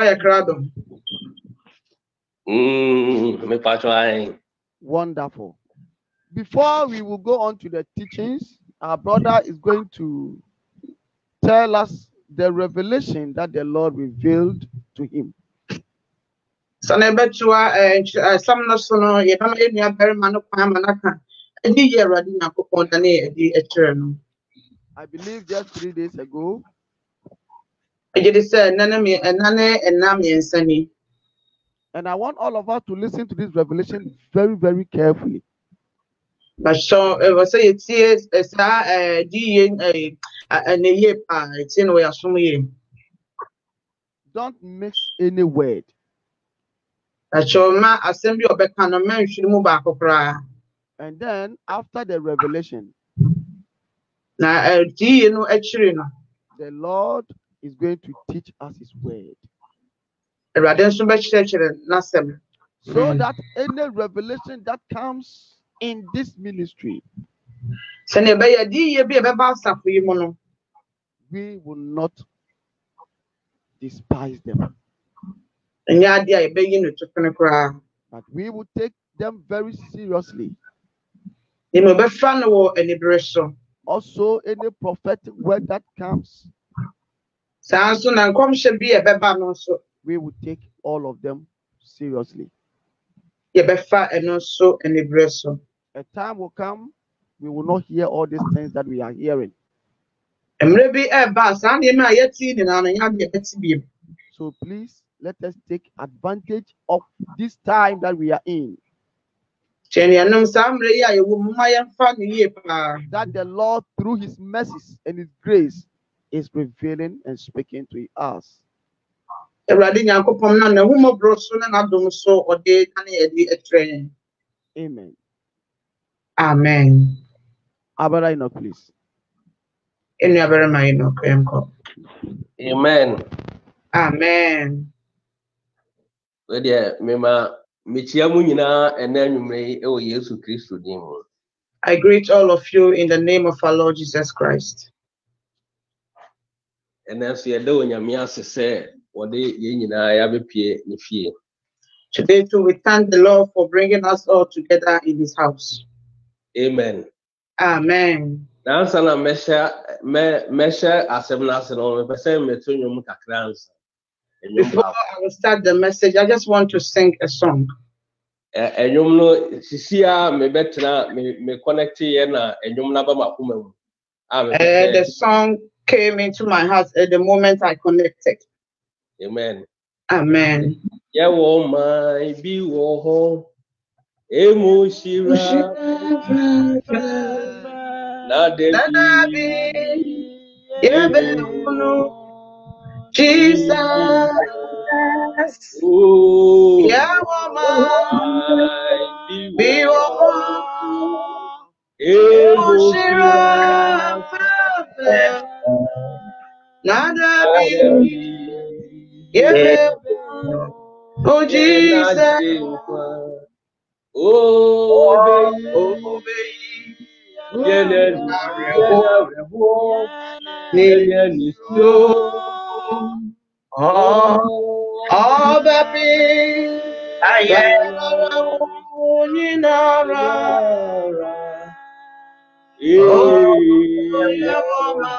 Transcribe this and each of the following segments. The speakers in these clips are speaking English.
ayɛ krado. Mm, me patro ai. Wonderful. Before we will go on to the teachings, our brother is going to tell us the revelation that the Lord revealed to him. Sɛ ɛbɛtoa ɛsɛm no so no yɛbɛma yɛn nua barima no kwan ama n'aka ɛde yɛ Awurade Nyankopɔn da ne ɛde ɛkyerɛ no. I believe just three days ago, Agye sɛ ɛnɛ ne mmiɛ- ɛnɛ ne ɛnna mmiɛnsa ni. and I want all of us to listen to this revelation very, very carefully. Bahyɛ ɛwɔ sɛ yɛtie ɛ- saa ɛɛ di yie ɛɛ ɛ- ɛnɛ yie paa yɛtie no wɔ yɛasom yie. Don't mix any word. Bahyɛ ma asɛm bi a ɔbɛka no mma nhwiri mu baako koraa. And then after the revelation, Na ɛɛ di yie no akyiri no, the Lord is going to teach us his word. Awurade nso bɛkyerɛkyerɛ n'asɛm. So Mm. that any revelation that comes in this ministry, Sɛnea ɛbɛyɛ di yie bi a ɛbɛba asafo yi mu no, we will not despise them, ɛnyɛ ade a yɛbɛyi no but we will take them very seriously. Na mmom yɛbɛfa no wɔ. Also, any prophetic word that comes, we will take all of them seriously. yɛbɛfa ɛno nso anibere so. A time will come, we will not hear all these things that we are hearing. Mmerɛ bi ɛreba a saa nneɛma a yɛte nyinaa no nyɛ ade a yɛbɛte bio. So please let us take advantage of this time that we are in, Kyɛnnianom saa mmerɛ yi a yɛwɔ mu ma yɛmfa no yie paa. that the Lord, through His mercies and His grace, is revealing and speaking to us. Awurade Nyankopɔn nam n'ahummɔborɔ so ne n'adom so ɔde dane yɛde akyerɛ yɛn. Amen. Amen. Abara Enoch, please. Nnua barima yi no kɔ. Amen. Amen. Wedeɛ mema mekyia mu nyinaa ɛnɛ anwummerɛ yi ɛwɔ Yesu Kristo din mu. I greet all of you in the name of our Lord Jesus Christ. Ɛnɛ nso yɛda Onyame ase sɛ wɔde yɛn nyinaa yɛabɛpue ne fie. Today too, we thank the Lord for bringing us all together in His house. Amen. Amen. Nansa na mɛhyɛ mɛ mɛhyɛ asɛm no ase no mepɛ sɛ meto nnwom kakra nsa. Before. I will start the message, I just want to sing a song. Ɛ- no sisi a mebɛtena me me connect yɛ na nnwom no aba m'akoma mu. A mepɛ Uh, the song came into my heart at the moment I connected. Amen. Amen. Yɛwɔ man bi wɔ hɔ, emu hyira na da Nana bi. bi, yebehunu Jesus. oo. Yawama Man bi bi wɔ hɔ, wɔ emu Oshira hyira fefe. Nana na da bi, bi yebehunu Oh Jesus. Obeyi, ọba bi, onyinara, oyewoma,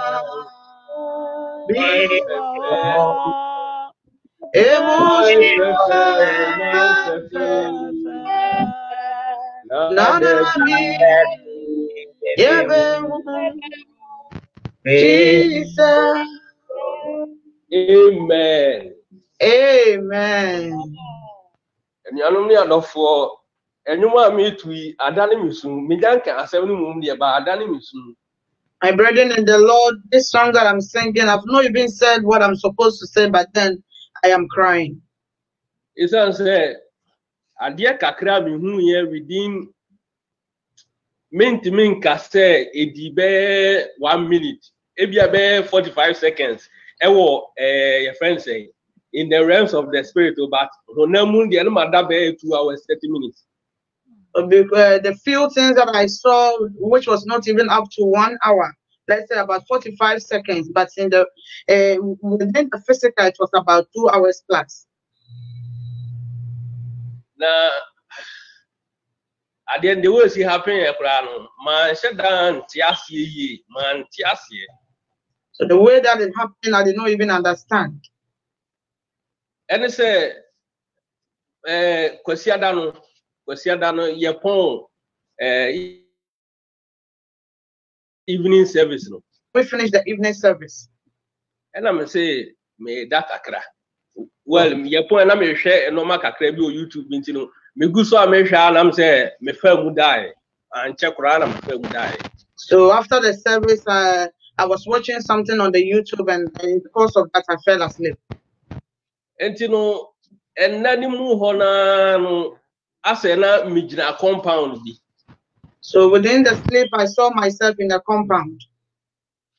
bi emushima, nana Jesus. Amen. Amen. Anuanom nnwom a meetu yi, ada ne me sum. Megya nka asɛm no mmom deɛ, ba ada ne me sum. My brethren in the Lord, this song that I'm singing, I've not even said what I'm supposed to say, but then I am crying. Esiane sɛ adeɛ kakra a mehuyɛ within mentumi nka sɛ ɛdi bɛyɛ one minute, ebia bɛyɛ forty five seconds ɛwɔ ɛɛ yɛfrɛ no sɛ in the realms of the spirit o but honam mu deɛ no ma da bɛyɛ two hours thirty minutes. Uh, uh, the few things that I saw, which was not even up to one hour, let's say about 45 seconds, but in the uh, within the physical, it was about two hours plus. na adeɛ the way si happen yɛ koraa no manhyɛ da nte aseɛ yie So the way that it happened, I did not even understand. And ɛɛ kwasiada no kwasiada no yɛpɔn ɛɛ evening service no. We finished the evening service. ɛna me sɛ meda kakra. Well yɛpɔn ɛna mehwɛ nneɛma kakra bi wɔ youtube nti no megu so a mehwɛ a nam sɛ mefa mu daeɛ ankyɛ koraa na mefa mu daeɛ So after the service, uh, I was watching something on the YouTube, and, and course of that, I fell asleep. nti no ɛnna ne mu hɔ naa no asɛ na megyina compound bi So within the sleep, I saw myself in the compound.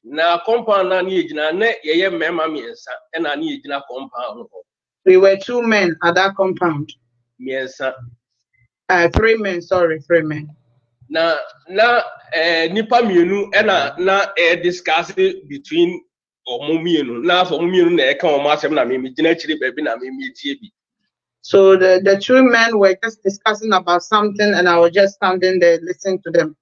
na compound na ne yɛgyina na yɛyɛ mmarima mmiɛnsa ɛna ne yɛgyina compound hɔ We were two men at that compound. mmiɛnsa Uh, three men, sorry, three men. na na ɛɛ nipa mmienu ɛna na ɛyɛ discuss between ɔmo mmienu na afɔ ɔmo mmienu na ɛka ɔmo asɛm na mimi gyina akyire baabi na etie bi So the, the two men were just discussing about something, and I was just standing there listening to them.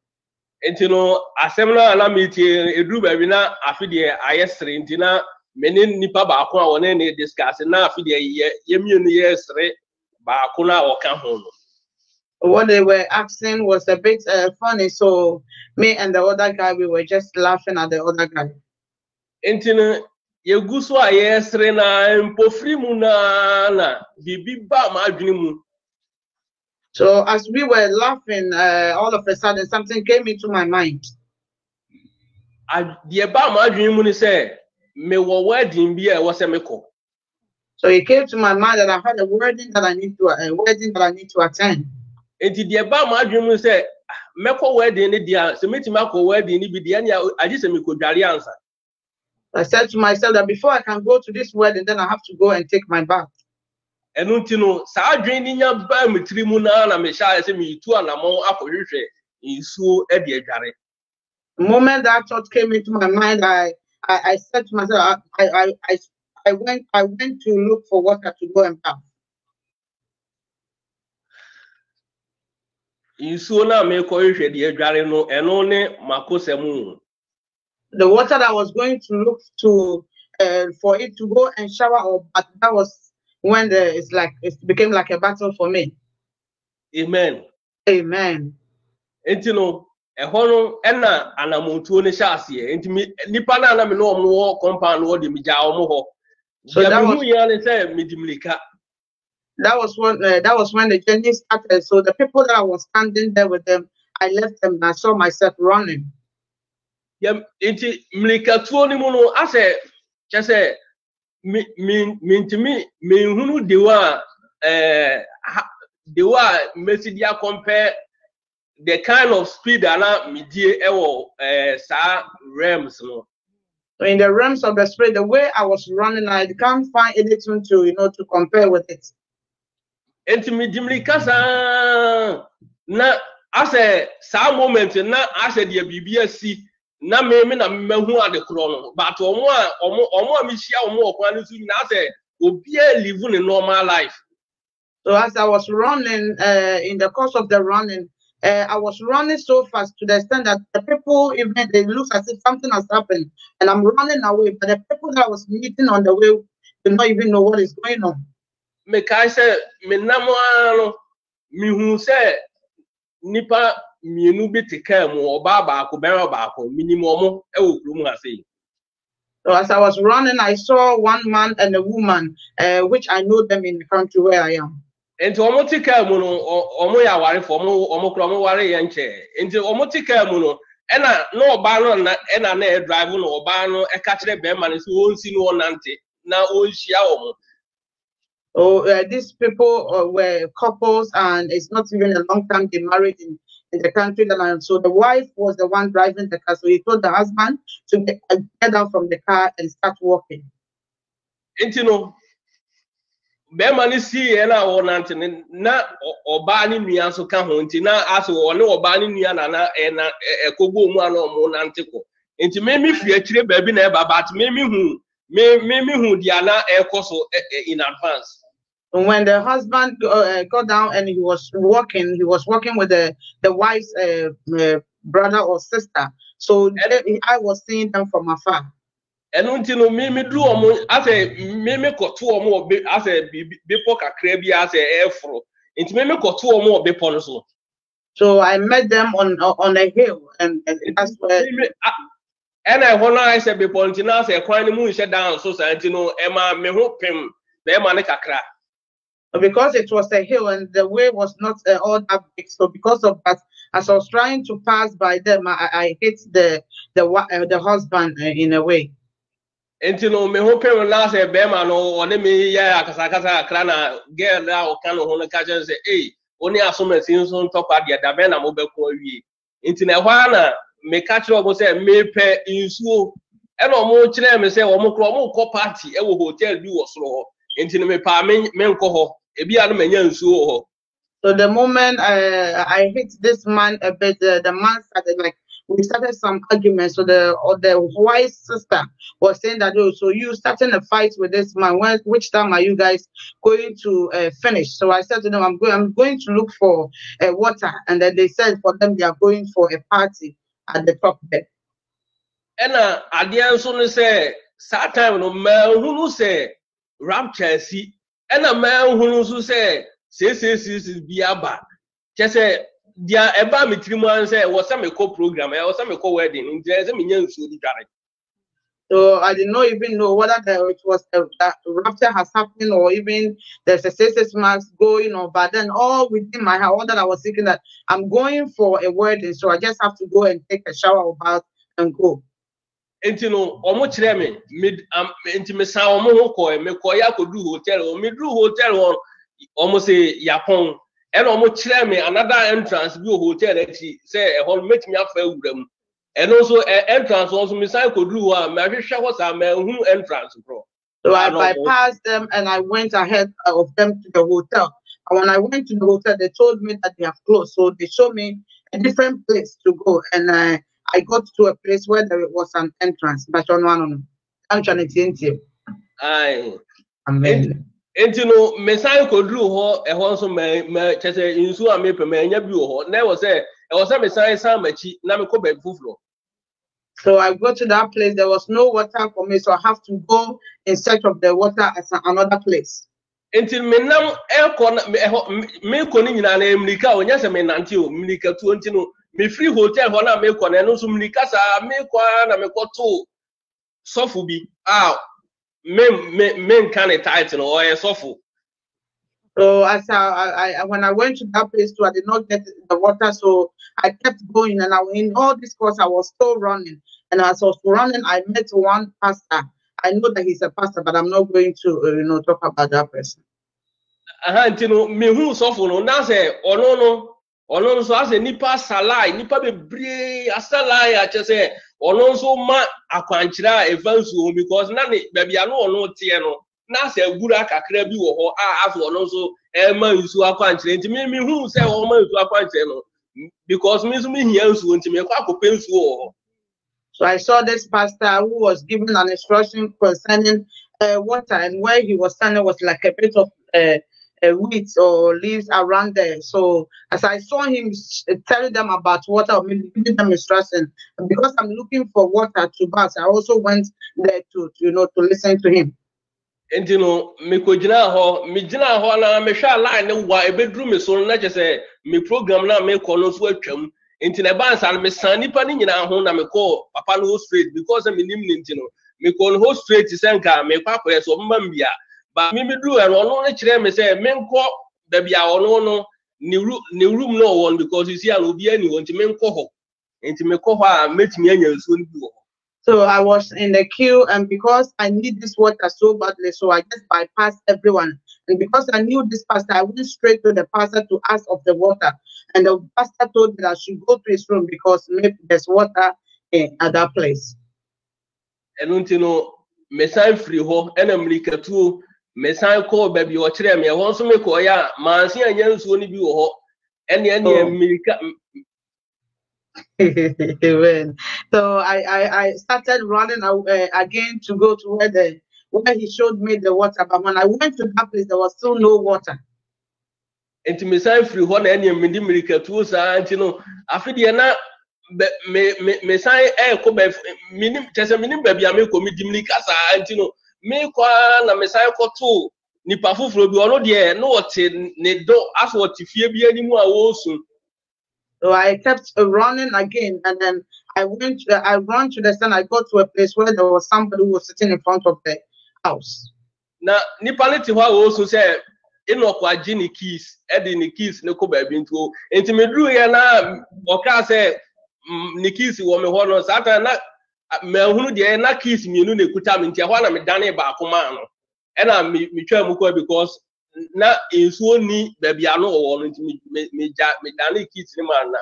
nti no asɛm no a na mi tie eduru baabi na afi deɛ ayɛ sere nti na mene nipa baako a wɔne ne discuss na afi deɛ yɛ yɛ mmienu yɛ sere baako na ɔka ho no What they were asking was a bit uh, funny, so me and the other guy, we were just laughing at the other guy. nti no a na mpofiri mu na biribi ba ma adwene mu So as we were laughing, uh, all of a sudden something came into my mind. Deɛ ba ma adwene mu sɛ mewɔ wedding bi a ɛwɔ sɛ mekɔ So it came to my mind that I had a wedding that I need to a wedding that I need to attend. nti deɛ ba ma adwene mu sɛ ah, mɛkɔ wedding ne deɛ a sɛ metumi akɔ wedding ne bi deɛ ɛnea agye sɛ ansa I said to myself that before I can go to this wedding, then I have to go and take my bath. ɛno nti no saa adwene ne nya baa me tiri mu naa na mehyɛ ayɛ sɛ meyitu anammɔn akɔhwehwɛ nsuo de adware The moment that thought came into my mind, I I, I said to myself, I, I I I went I went to look for water to go and bath. nsuo no a mekɔhwehwɛ de adware no ɛno ne makosɛm The water that was going to look to uh, for it to go and shower or bath, that was when the it's like it became like a battle for me. amen Amen. nti no ɛhɔ no ɛna anamontuo no hyɛ aseɛ nti me nipa no a na me ne ɔmo wɔ compound hɔ de ɔmo hɔ So that was- yia ne sɛ mede mirika That was when uh, that was when the journey started. So the people that I was standing there with them, I left them and I saw myself running. Nti mmirikatuo no mu no asɛ kyɛ sɛ me- me- mentumi menhunu dewa a ɛɛ ha- dewa a mɛsi de akɔmpɛ the kind of speed a na medie ɛwɔ ɛɛ saa realms no So in the realms of the spirit, the way I was running, I can't find anything to you know to compare with it. nti medi mmirika saa na asɛ saa moment na asɛ deɛ biribi asi na meme na mmahu ade korɔ no but ɔmo a ɔmo ɔmo a mehyia ɔmo wɔ kwan no so nyinaa sɛ obiara live ne normal life So as I was running, uh, in the course of the running, uh, I was running so fast to the extent that the people even they look as if something has happened, and I'm running away. But the people that I was meeting on the way did not even know what is going on. mekae sɛ menam ara no mehu sɛ nipa mmienu bi te kaa mu ɔbaa baako bɛrɛ baako minim ɔmo ɛwɔ kurom ha sei. So as I was running, I saw one man and a woman, uh, which I know them in the country where I am. nti ɔmo te kaa mu no ɔmo yɛ awarefo ɔmo ɔmo kora ɔmo ware yɛ nkyɛn nti ɔmo te kaa mu no ɛna na ɔbaa no na ɛna na ɛ drive no ɔbaa no ɛka kyerɛ bɛrima no sɛ ɔnsi no ɔnante na ɔnhyia ɔmo So uh, these people uh, were couples, and it's not even a long time they married in, in the country I. So the wife was the one driving the car. So he told the husband to get, uh, get down from the car and start walking. nti no bɛrima no sii yɛ na ɔnante no na ɔbaa ne nua nso ka ho nti na asɛ ɔne ɔbaa ne nua na ɛ- ɛkɔbɔ mu a na ɔmo nante kɔ nti mímí firi akyire baabi na ɛba but mímí hu mímí hu deɛ ana ɛkɔ so in advance. When the husband uh, got down and he was walking, he was walking with the the wife's uh, uh, brother or sister. So I was seeing them from afar. ɛnu nti no mímí duru wɔn asɛ mímí kɔto wɔn wɔ be asɛ bibi bepɔ kakra bi asɛ ɛɛforo nti mímí kɔto wɔn wɔ bepɔ no so. So I met them on on a hill, and, and that's where ɛna ɛhɔ no ayɛ sɛ bepɔ nti na asɛ kwan no mu nhyɛ dan so saa nti no ɛma me ho pem bɛrima ne kakra. Because it was a hill and the way was not uh, all that big. So because of that, as I was trying to pass by them, I, I hit the the uh, the husband uh, in a way. nti no me ho pem na sɛ bɛrima no ɔne me yɛ akasakasa kakra na girl a ɔka ne ho no ka kyerɛ sɛ ei ɔne asomasi nso ntɔkwa deɛ dabɛn na mobɛko awie nti na ɛhɔ ara na meka kyerɛ ɔmo sɛ mepɛ nsuo ɛna ɔmo kyerɛ me sɛ ɔmo korɔ ɔmo kɔ party ɛwɔ hotel bi wɔ soro hɔ nti no mepaa me menkɔ hɔ ebi a no manya nsuo wɔ hɔ So the moment uh, I hit this man a bit, uh, the man started like we started some arguments. So the or the wife's sister was saying that oh, so you starting a fight with this man. When which time are you guys going to uh, finish? So I said to them, I'm going. I'm going to look for uh, water, and then they said for them they are going for a party at the top there. ɛna adeɛ nso no sɛ saa time no manhunu sɛ rapture asi ɛna manhunu nso sɛ seesiesie bi aba kyɛ sɛ deɛ ɛbaa me tirim ara sɛ ɛwɔ sɛ mekɔ program ɛwɔ sɛ mekɔ wedding nti ɛyɛ sɛ menya nsuo di dware So I did not even know whether the, it was a, that rapture has happened or even there's a six marks going on. But then all within my heart, all that I was thinking that I'm going for a wedding, so I just have to go and take a shower bath and go. Nti no ɔmo kyerɛ me me am nti mesan ɔmo ho kɔɛ mekɔɛ akɔduru hotel hɔ meduru hotel hɔ ɔmo sɛ yapɔn ɛna ɔmo kyerɛ me another entrance bi wɔ hotel akyi sɛ ɛhɔ no mɛtumi afa awura mu ɛno nso ɛ entrance hɔ nso mesan kɔduru hɔ a mɛhwehwɛ hɔ saa mɛhu entrance korɔ So I bypassed them and I went ahead of them to the hotel. And when I went to the hotel, they told me that they have closed. So they showed me a different place to go. And uh, I got to a place where there was an entrance. But on one, I'm trying to tell you. ae Amen. nti no mesan kɔduru hɔ ɛhɔ nso mɛ mɛ kyɛ sɛ nsuo a mepɛ mɛnya bi wɔ hɔ na ɛwɔ sɛ ɛwɔ sɛ mesan san m'akyi na mekɔ baabi foforɔ So I go to that place. There was no water for me, so I have to go in search of the water at another place. nti menam ɛkɔ na me- ɛhɔ me- mekɔ no nyinaa na mmirika a onyɛ sɛ menante o mmirika tuo nti no mefiri hotel hɔ na mekɔ no ɛno nso mmirika saa mekɔ na mekɔtoo sɔfo bi a men- men- menka ne title no ɔyɛ sɔfo So as I, I, when I went to that place too, I did not get the water, so I kept going. And I, in all this course, I was still running. And as I was running, I met one pastor. I know that he's a pastor, but I'm not going to, uh, you know, talk about that person. aha nti no mehu sɔfo no na sɛ ɔno no ɔno nso asɛ nipa asalai nipa bebree asalai akyɛ sɛ ɔno nso ma akwankyerɛ a ɛfa nsuo because na ne baabi a no ɔno teɛ no na kakra bi wɔ hɔ a afɔ ɔno nso ɛma nsuo akwankyerɛ nti me mehu sɛ ɔma nsuo akwankyerɛ no because me nso mehia nsuo nti mekɔ akɔpɛ nsuo wɔ hɔ So I saw this pastor who was giving an instruction concerning uh, water, and where he was standing was like a bit of uh, uh, weeds or leaves around there. So as I saw him telling them about water, or maybe giving them instruction, because I'm looking for water to bath, I also went there to, you know to listen to him. nti no mekɔgyina hɔ megyina hɔ na mehwɛ a line wa ɛbɛduru me so na kyɛ sɛ me program no a mekɔ no nso atwam nti na ɛbaa nsa no mesan nnipa no ho na papa no because menim ne nti no mekɔɔ no hɔ straight sɛ nka mekɔ akɔyɛ sɛ ɔbɛma m bia ba memeduru ɛno ɔno eh, no kyerɛ me sɛ menkɔ baabi a ɔno no ne ru- ne room no ɔwɔ no because you see a na obiara ni hɔ nti menkɔ hɔ nti mekɔ hɔ a mɛtumi anya nsuo no bi wɔ hɔ So I was in the queue, and because I need this water so badly, so I just bypassed everyone. And because I knew this pastor, I went straight to the pastor to ask of the water. And the pastor told me that I should go to his room because maybe there's water in, that place. ɛno nti no mesan firi hɔ ɛna mmirikatuo mesan kɔɔ baabi a ɔkyerɛ me ɛhɔ nso mekɔɔeɛ a manse nsuo no bi wɔ hɔ ɛne ɛneɛ mmirika Amen. So I, I, I started running uh, again to go to where the where he showed me the water. But when I went to that place, there was still no water. nti mesan firi hɔ na ɛneɛ mede mmirikatuo saa nti no afe deɛ na me- me- mesan ɛɛkɔ bɛ menim kyɛ sɛ menim baabi a mekɔ medi mmirika saa nti no mekɔ a na mesan kɔtoo nipa foforɔ bi ɔno deɛ na wɔte ne dɔ asɛ wɔte fie bi anim a wɔresu So I kept running again, and then I went. Uh, I ran to the sun. I got to a place where there was somebody who was sitting in front of the house. na nipa no te hɔ a wɔresu sɛ enoch agye ne keys ɛde ne keys ne kɔ baabi nti o nti meduruyɛ na ɔkaa sɛ ne keys wɔ me hɔ no saa ta na mahunu deɛ na keys mmienu na ekuta me nti ɛhɔ na medane baako maa no ɛna me- metwaa mu kɔ because na nsuo ni baabi ano wɔ no nti me- me- megya medane keys ne maa na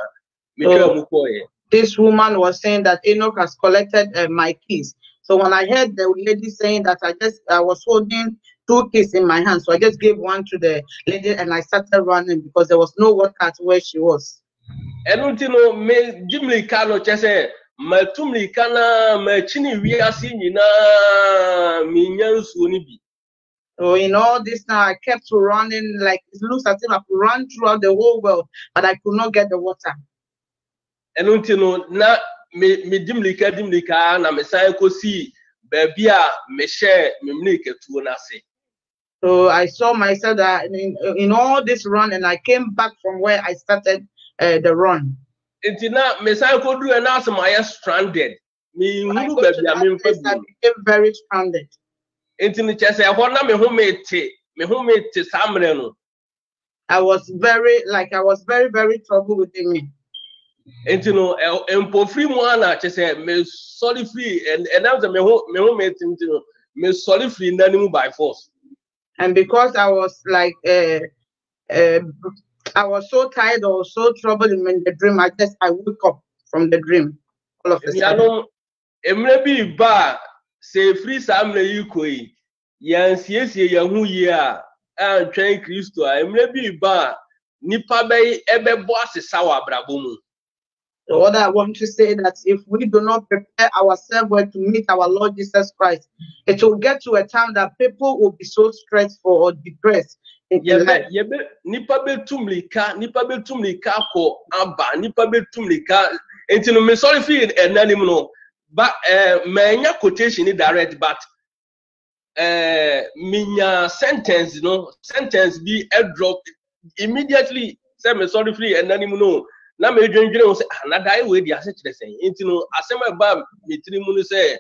metwaa mu kɔɔɛ This woman was saying that Enoch has collected uh, my keys. So when I heard the lady saying that, I just I was holding two keys in my hand. So I just gave one to the lady and I started running because there was no water at where she was. ɛno nti no megye mmirika no kyɛ sɛ matu mmirika na ne wiase nyinaa menya nsuo no bi So in all this now, I kept running like it looks as if I could run throughout the whole world, but I could not get the water. ɛno nti no na me megye mmirika di mmirika na mesan kɔsii baabi a mehyɛ me mmirikatuo no ase So I saw myself that in, in all this run, and I came back from where I started uh, the run. Nti na mesan kɔduruɛ na asɛm ayɛ stranded. When I menhunu got to baabi a memfa bi nti no kyerɛ sɛ ɛhɔ na me ho mete me ho mete saa mmerɛ no I was very like I was very very troubled within me. nti no mpofiri mu ana kyerɛ sɛ mesɔre firi ɛn- ɛnam sɛ me ho me ho mete nti no firi no by force. And because I was like uh, uh, I was so tired or so troubled in the dream, I just I woke up from the dream all of a sudden. mmerɛ bi ba sɛ efiri saa mmerɛ yi kɔ yi yɛnsiesie yɛn ho yie a antwɛn kristo a mmerɛ bi ba a nipa bɛyi ɛbɛbɔ asesa wɔ abrabɔ mu So what I want to say that if we do not prepare ourselves well to meet our Lord Jesus Christ, it will get to a time that people will be so stressful or depressed. Yɛbɛ yɛbɛ. nipa bɛtu mmirika nipa bɛtu mmirika kɔ aba nipa bɛtu mmirika. Nti no mesɔre fi ɛnanim no ba ɛɛ mɛnya quotation ni direct but ɛɛ minya sentence no sentence bi ɛdrop immediately sɛ mesɔre fi ɛnanim no na medwendwene ho sɛ ah na dae wei di ase kyerɛ sɛn? Nti no asɛm a ɛba me tiri mu no sɛ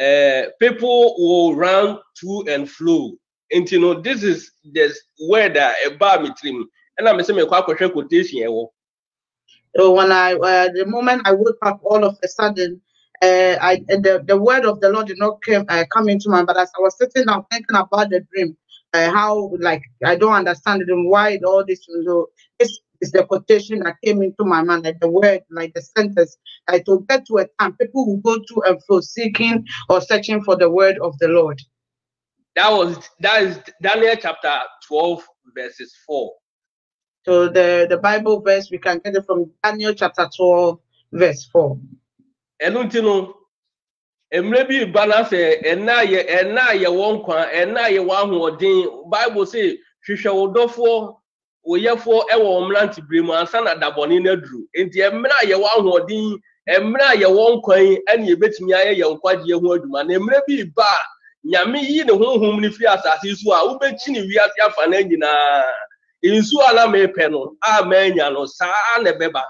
ɛɛ people will run to and flow nti no this is the word a me tirim ɛna me sɛ mekɔ akɔhwɛ quotation ɛwɔ So when I, uh, the moment I woke up, all of a sudden, uh, I the, the word of the Lord did not come uh, come into my. But as I was sitting down thinking about the dream, uh, how like I don't understand it and why all this. This is the quotation that came into my mind, like the word, like the sentence. Like to get to a time, people will go to and fro seeking or searching for the word of the Lord. That was that is daniel chapter twelve verses four. So the the Bible verse we can get it from Daniel chapter twelve, verse four. ɛno nti no mmerɛ bi ba na sɛ ɛna yɛ ɛna yɛwɔ nkwa ɛna yɛwɔ ahoɔden. Bible say hwehwɛ wo dɔfoɔ wo yɛfoɔ ɛwɔ wɔn mmerante bere mu ansa na dabɔne no aduru. Nti mmerɛ a yɛwɔ ahoɔden mmerɛ a yɛwɔ nkwa yi ɛna yɛbɛtumi ayɛ yɛn nkwagyeɛ ho adwuma. Na mmerɛ bi ba a nyame yi ne honhom no firi asase so a wobɛkyi ne wiase afa no nyinaa nsuo a na mepɛ no a manya no saa na ɛbɛba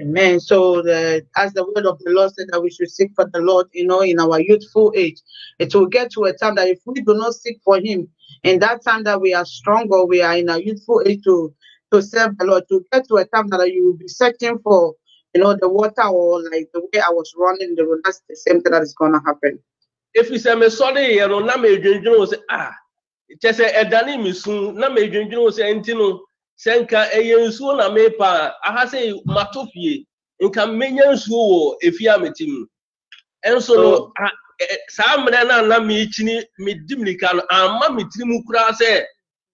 Amen. So the, as the word of the Lord said that we should seek for the Lord, you know, in our youthful age, it will get to a time that if we do not seek for Him, in that time that we are strong or we are in our youthful age to to serve the Lord, to get to a time that you will be searching for, you know, the water or like the way I was running the. That's the same thing that is gonna happen. Efi sɛ mesɔre yɛ no na medwendwene wo sɛ ah kyɛ sɛ ɛdane me su na medwendwene wo sɛ nti no sɛ nka ɛyɛ nsuo na mepa a aha sɛ mato fie nka menya nsuo wɔ efi a mete mu ɛnso no ah, ɛ- saa mmerɛ no a na mekyini medi mirika no amma me tiri mu koraa sɛ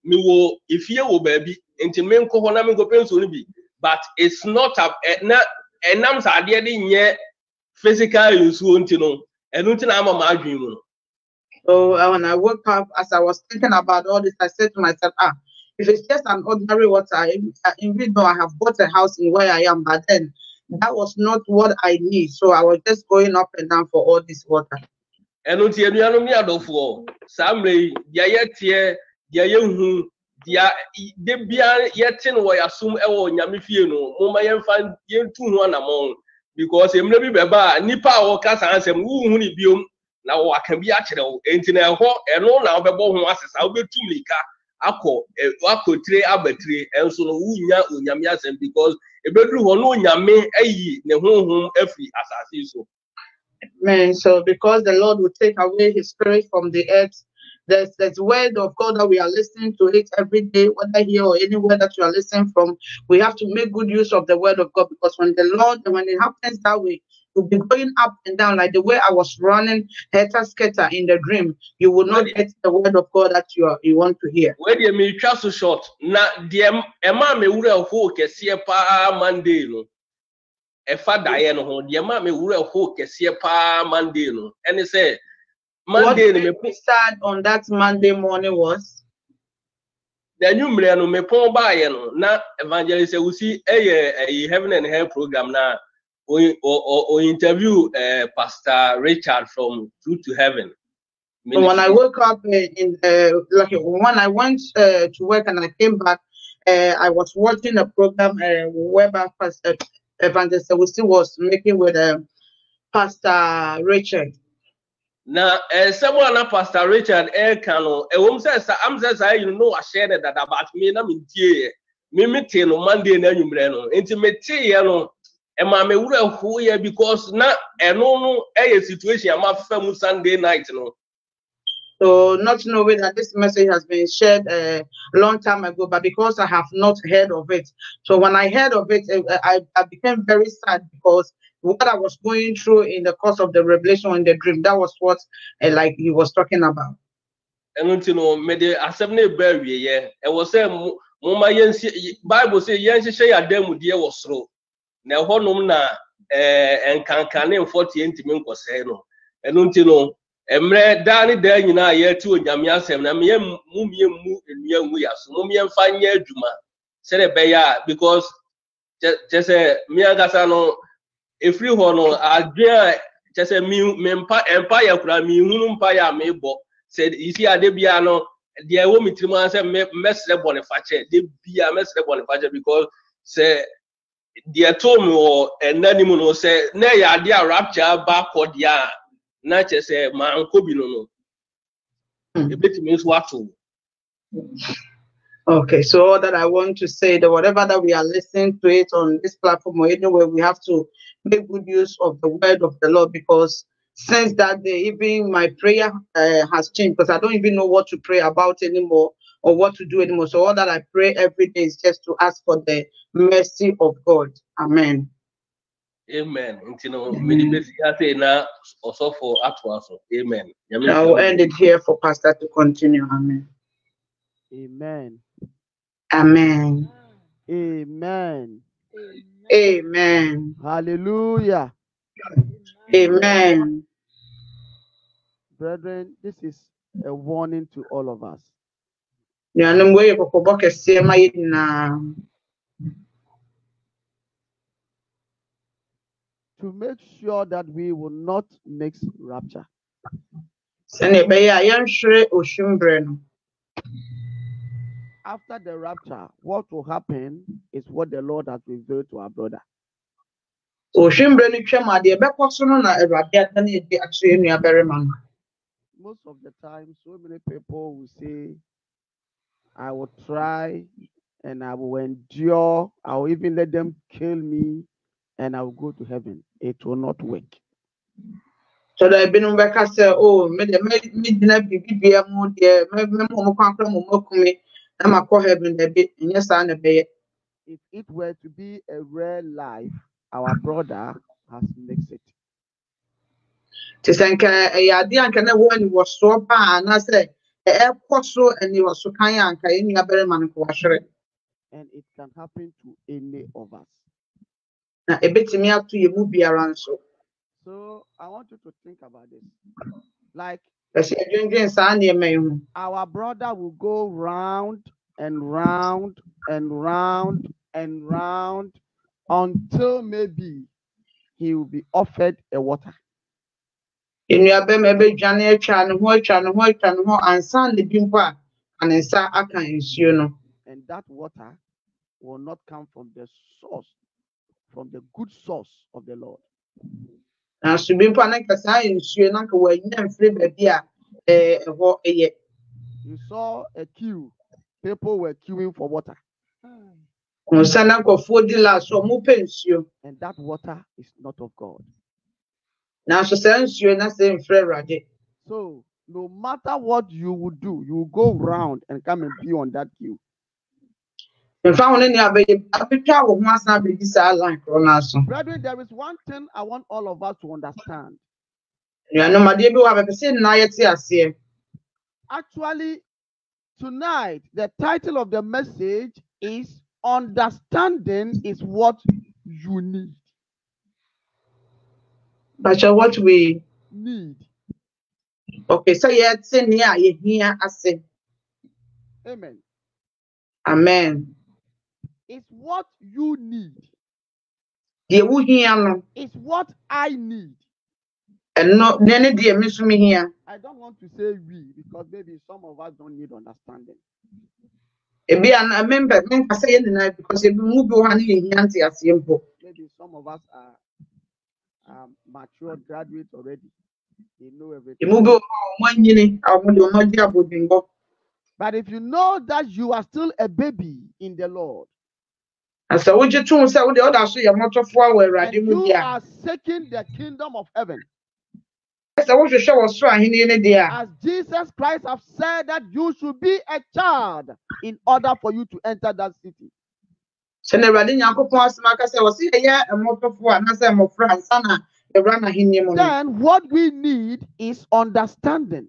mewɔ efie wɔ baabi. Nti menkɔ hɔ na menkɔpɛ nsuo no bi. But it's not a ɛ- na ɛnam sɛ adeɛ de nyɛ physical nsuo nti no ɛno nti na ama ma adwene mu no So uh, when I woke up, as I was thinking about all this, I said to myself, ah, if it's just an ordinary water, even though I have bought a house in where I am, but then that was not what I need. So I was just going up and down for all this water. ɛno nti anuanom ne adɔfoɔ saa mmerɛ yi deɛ yɛteɛ deɛ yɛhu deɛ de biara yɛte no wɔ yɛasom wɔ nyame fie no momma yɛmfa yɛntu ho anammɔn because mmerɛ bi bɛba a nnipa a wɔka saa nsɛm wohu ne biom na wɔaka bi akyerɛ wo. Enti na ɛhɔ ɛno na wobɛbɔ ho ase saa wobɛtu mmirika akɔ akɔ tire aba tire ɛnso no wonya onyame asɛm because ɛbɛduru hɔ na onyame ayi ne honhom afiri asase so. Man, so because the Lord will take away his spirit from the earth, there's there's word of God that we are listening to it every day, whether here or anywhere that you are listening from. We have to make good use of the word of God because when the Lord, when it happens that way, you'll be going up and down like the way I was running heta scatter in the dream. You will not get the word of God that you are you want to hear. wei deɛ meretwa so short na m- ɛma me wura hoo kɛseɛ paa monday no ɛfa daeɛ no ho deɛ ma me wura paa monday no ɛne sɛ What monday no made me sad on that Monday morning was? The new n'anwummerɛ no mepɔn baeɛ no. Na evangelist awusi ɛyɛ ɛyi heaven and hell program na o interview uh, pastor richard from true to heaven So when I woke up uh, in uh, like when I went uh, to work and I came back, uh, I was watching a program uh, whereby Pastor Evangelist was making with Pastor Rachel. Na ɛsɛm a na pastor richard ɛreka no ɛwɔ mu sɛ sa am sɛ saa yi no wahyɛ ne dada but me na mentie yɛ me me te no monday na anwummerɛ no. Nti meteeɛ no ɛma me wura hoyɛ because na ɛno no ɛyɛ situation a mafa mu sunday night no. So not knowing that this message has been shared uh, a long time ago, but because I have not heard of it, so when I heard of it, uh, I, I became very sad because what I was going through in the course of the revelation in the dream, that was what uh, like he was talking about. ɛno nti no mede asɛm no ɛba awieɛ ɛwɔ sɛ mo- momma yɛnsi bible sɛ yɛnhyehyɛ yɛ adamudeɛ wɔ soro. Na ɛhɔnom na ɛɛ, nkankane mfɔteɛ ntumi nkɔsɛe no. Ɛno nti no mmerɛ daa ne daa nyinaa yɛte onyame asɛm na meyɛ mumie mu nnua ngu yɛ so momiɛmfa nyɛ adwuma. Sɛdeɛ ɛbɛyɛ a because kyɛ sɛ me ankasa no ɛfiri hɔ no adwene a kyɛ sɛ me- mempa ɛmpa yɛ koraa menhunu mpa yɛ a mebɔ sɛ yisi ade bia no deɛ ɛwɔ me tirim ara sɛ mɛ- mɛsrɛ bɔne fakyɛ de bia mɛsrɛ bɔne fakyɛ because sɛ deɛ too me wɔ ɛna nim no sɛ na ɛyɛ ade a rapture ba kɔ deɛ a na kyerɛ sɛ mankɔ bi no no Hmm. ebetumi nso ato Okay, so all that I want to say that whatever that we are listening to it on this platform or anywhere, we have to make good use of the word of the Lord because since that day, even my prayer uh, has changed because I don't even know what to pray about anymore or what to do anymore. So all that I pray every day is just to ask for the mercy of God. Amen. Amen nti no mede bɛsi ase na ɔsɔfo atoa amen I will end it here for Pastor to continue. Amen. Amen. Amen. Amen. Amen. Hallelujah. Amen. Brethren, this is a warning to all of us. Nuanom wei yɛ kɔkɔbɔ kɛseɛ ma yɛn nyinaa. To make sure that we will not mix rapture. sɛnea ɛbɛyɛ a yɛnhwere ohwimbrɛ no After the rapture, what will happen is what the Lord has revealed to our brother. ohwimbrɛ no twam a deɛ ɛbɛkɔ so no na awurade ada no adi akyerɛ nua barima no Most of the time, so many people will say, I will try and I will endure, I will even let them kill me and I will go to heaven. It will not work. so da ebinom bɛka sɛ o oh, me deɛ mɛ- megyina biribibia mu deɛ mɛ- mɛma ɔmo kwan kora mo makumi na heaven dabi ɛnyɛ saa na ɛbɛyɛ If it were to be a real life, our brother has mixed it. nti sɛ nka ɛyɛ adeɛ a nka na ɛwɔ aniwɔsoɔ paa anaasɛ ɛ- ɛkɔ so aniwɔso kan a nka yɛn nua barima no nka wahwere And it can happen to any of us. Na ebetumi ato yɛn mu biara nso So I want you to think about this. Like ɛsɛ yɛdwendwen saa nneɛma yi ho our brother will go round and round and round and round until maybe he will be offered a water. nnua bɛma bɛdwane atwa ne ho atwa ne ho atwa ne ho ansa na bi mpo a ka aka nsuo no And that water will not come from the source, from the good source of the Lord. nanso bi mpo a na nka saa nsuo no anka wɔanya mfiri baabi a ɛɛ, ɛhɔ yɛ You saw a queue, people were queuing for water, nsa na nkurɔfoɔ di last so ɔmo pɛ nsuo and that water is not of God. nanso saa nsuo no sɛ mfrɛ awurade So no matter what you would do, you will go round and come and be on that queue. Mfa ho no nea bɛyɛ abɛtwa wo ho asan abɛdi saa line korɔ no aso Brethren, there is one thing I want all of us to understand. nuanom adeɛ bi wɔ aseɛ Actually, tonight, the title of the message is Understanding is what you need. bakyɛ what we Need. okay sɛ yɛte nea a yɛhia ase Amen. amen It's what you need. deɛ wohia no It's what I need. ɛno ne deɛ me nso mehia I don't want to say we because maybe some of us don't need understanding. ebi a na membɛ menka sɛ yɛ nyinaa because ebi mu bi wɔ ha ne yɛhia nte aseɛ mpo Maybe some of us are um, mature graduates already. They know everything. emu bi wɔ hɔ a ɔmo anyini a ɔmo de ɔmo agye abɔdwinbɔ But if you know that you are still a baby in the Lord na sɛ wogye tom sɛ wode ɔda so yɛ mmɔtɔfoɔ wɔ awurade and mu you are seeking the kingdom of heaven, sɛ wohwehwɛ wɔ soro ahenni no deɛ a as Jesus Christ have said that you should be a child in order for you to enter that city. sɛ na awurade nyankopɔn asɛm aka sɛ wɔse yɛyɛ mmɔtɔfoɔ anaasɛ mmɔfra ansa na yɛwura n'ahenni mu no Then what we need is understanding.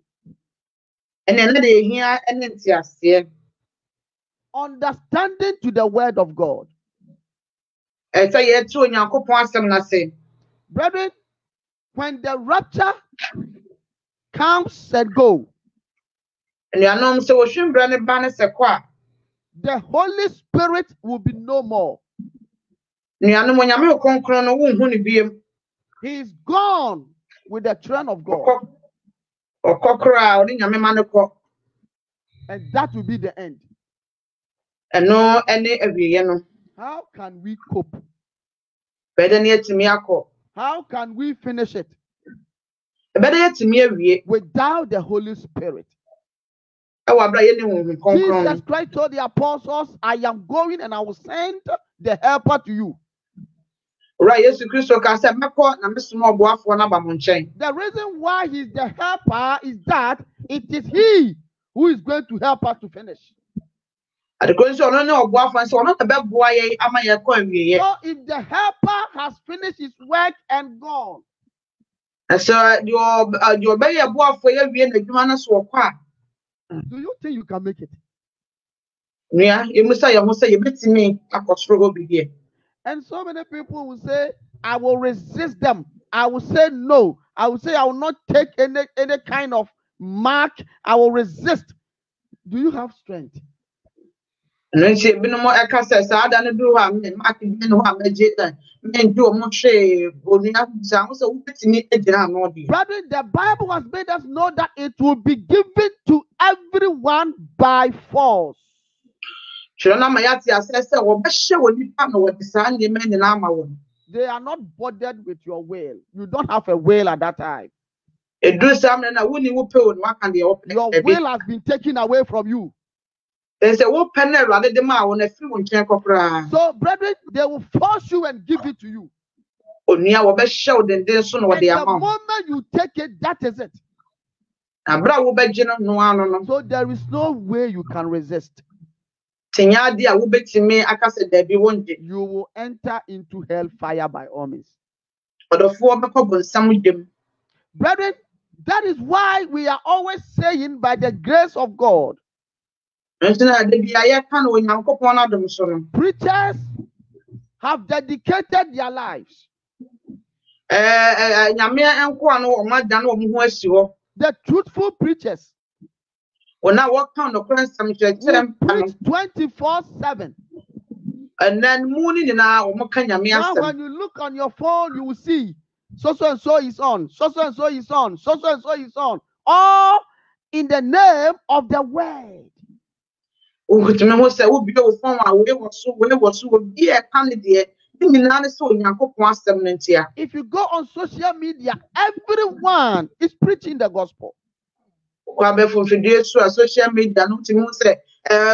ɛnna ɛna de yɛhia ne nteaseɛ Understanding to the word of God. Ɛɛ sɛ yɛte onyankopɔn asɛm no ase Brethren, when the rapture comes and go, anuanom sɛ wɔhwembrɛ ne ba ne sɛ kɔ a the Holy Spirit will be no more. nuanom onyame kronkron no wonhu ne biem He is gone with the train of God. ɔkɔ ɔkɔ koraa ɔde nyame ma kɔ And that will be the end. ɛno ne awieɛ no How can we cope? bɛdɛ ne yɛtumi akɔ How can we finish it ɛbɛdɛ yɛtumi awie without the Holy Spirit? ɛwɔ abera yɛne honhom kronkron Jesus Christ told the apostles, I am going and I will send the helper to you. owura yesu kristo ka sɛ mɛkɔ na mesoma ɔboafoɔ no aba mo nkyɛn The reason why he's the helper is that it is he who is going to help us to finish. Adekoro nso ɔno ne ɔboafoɔ nso ɔno na bɛboa yɛn ama yɛkɔ awieɛ So if the helper has finished his work and gone, na sɛ deɛ ɔb- ɛ, deɛ ɔbɛyɛ boafoɔ yɛ awie n'adwuma no so wɔkɔ a do you think you can make it? nua yɛmu sɛ yɛn ho sɛ yɛbɛtumi akɔ soro hɔ bi deɛ And so many people will say, I will resist them. I will say no. I will say I will not take any any kind of mark. I will resist. Do you have strength? Ɛno nti ebinom ɛka sɛ saa da no duru hɔ a me mark bi ne hɔ a mɛgye ɛ mɛngye wɔn hwee onua bisa ho sɛ wobɛtumi agyina ano deɛ Brethren, the Bible has made us know that it will be given to everyone by force. twerɛ no ama yɛate asɛ sɛ wɔbɛhyɛ wɔ nipa na wɔde saa nneɛma nyinaa ama wɔn They are not bothered with your will. You don't have a will at that time. eduru saa mmerɛ no a wonni wo wɔ no waka deɛ wɔpɛ Your will has been taken away from you. Ɛsɛ sɛ wopɛ no awurade de ma a wɔn afiri wo nkyɛn kɔ koraa So, brethren, they will force you and give it to you. onua wɔbɛhyɛ wo denden so na And the moment you take it, that is it. na bere a wobɛgye no no ano no So there is no way you can resist. tenya ade a wobɛtumi aka sɛ daabi wɔngye You will enter into hellfire by all means. ɔdɔfoɔ bɛkɔ bonsam gyem Brethren, that is why we are always saying, by the grace of God, nso na ade bia yɛka no onyankopɔn no adom so no. Preachers have dedicated their lives. Ɛɛ ɛɛ nyame nkoa no wɔn adan wɔn ho asi hɔ. The truthful preachers wɔn a wɔka nokorɛ nsɛm kyerɛkyerɛ who mpa no. preach 24 7. ɛnna mu no nyinaa wɔn Now, when you look on your phone, you will see so so and so is on, so so and so is on, so so and so is on, all in the name of the word. Wotumi ho sɛ wobie wo fɔn a wei wɔ so wei wɔ so obi a ɛka ne deɛ ne nyinaa ne sɛ onyankopɔn asɛm no ntia If you go on social media, everyone is preaching the gospel. kɔ abɛfo mfidie so a social media no wotumi ho sɛ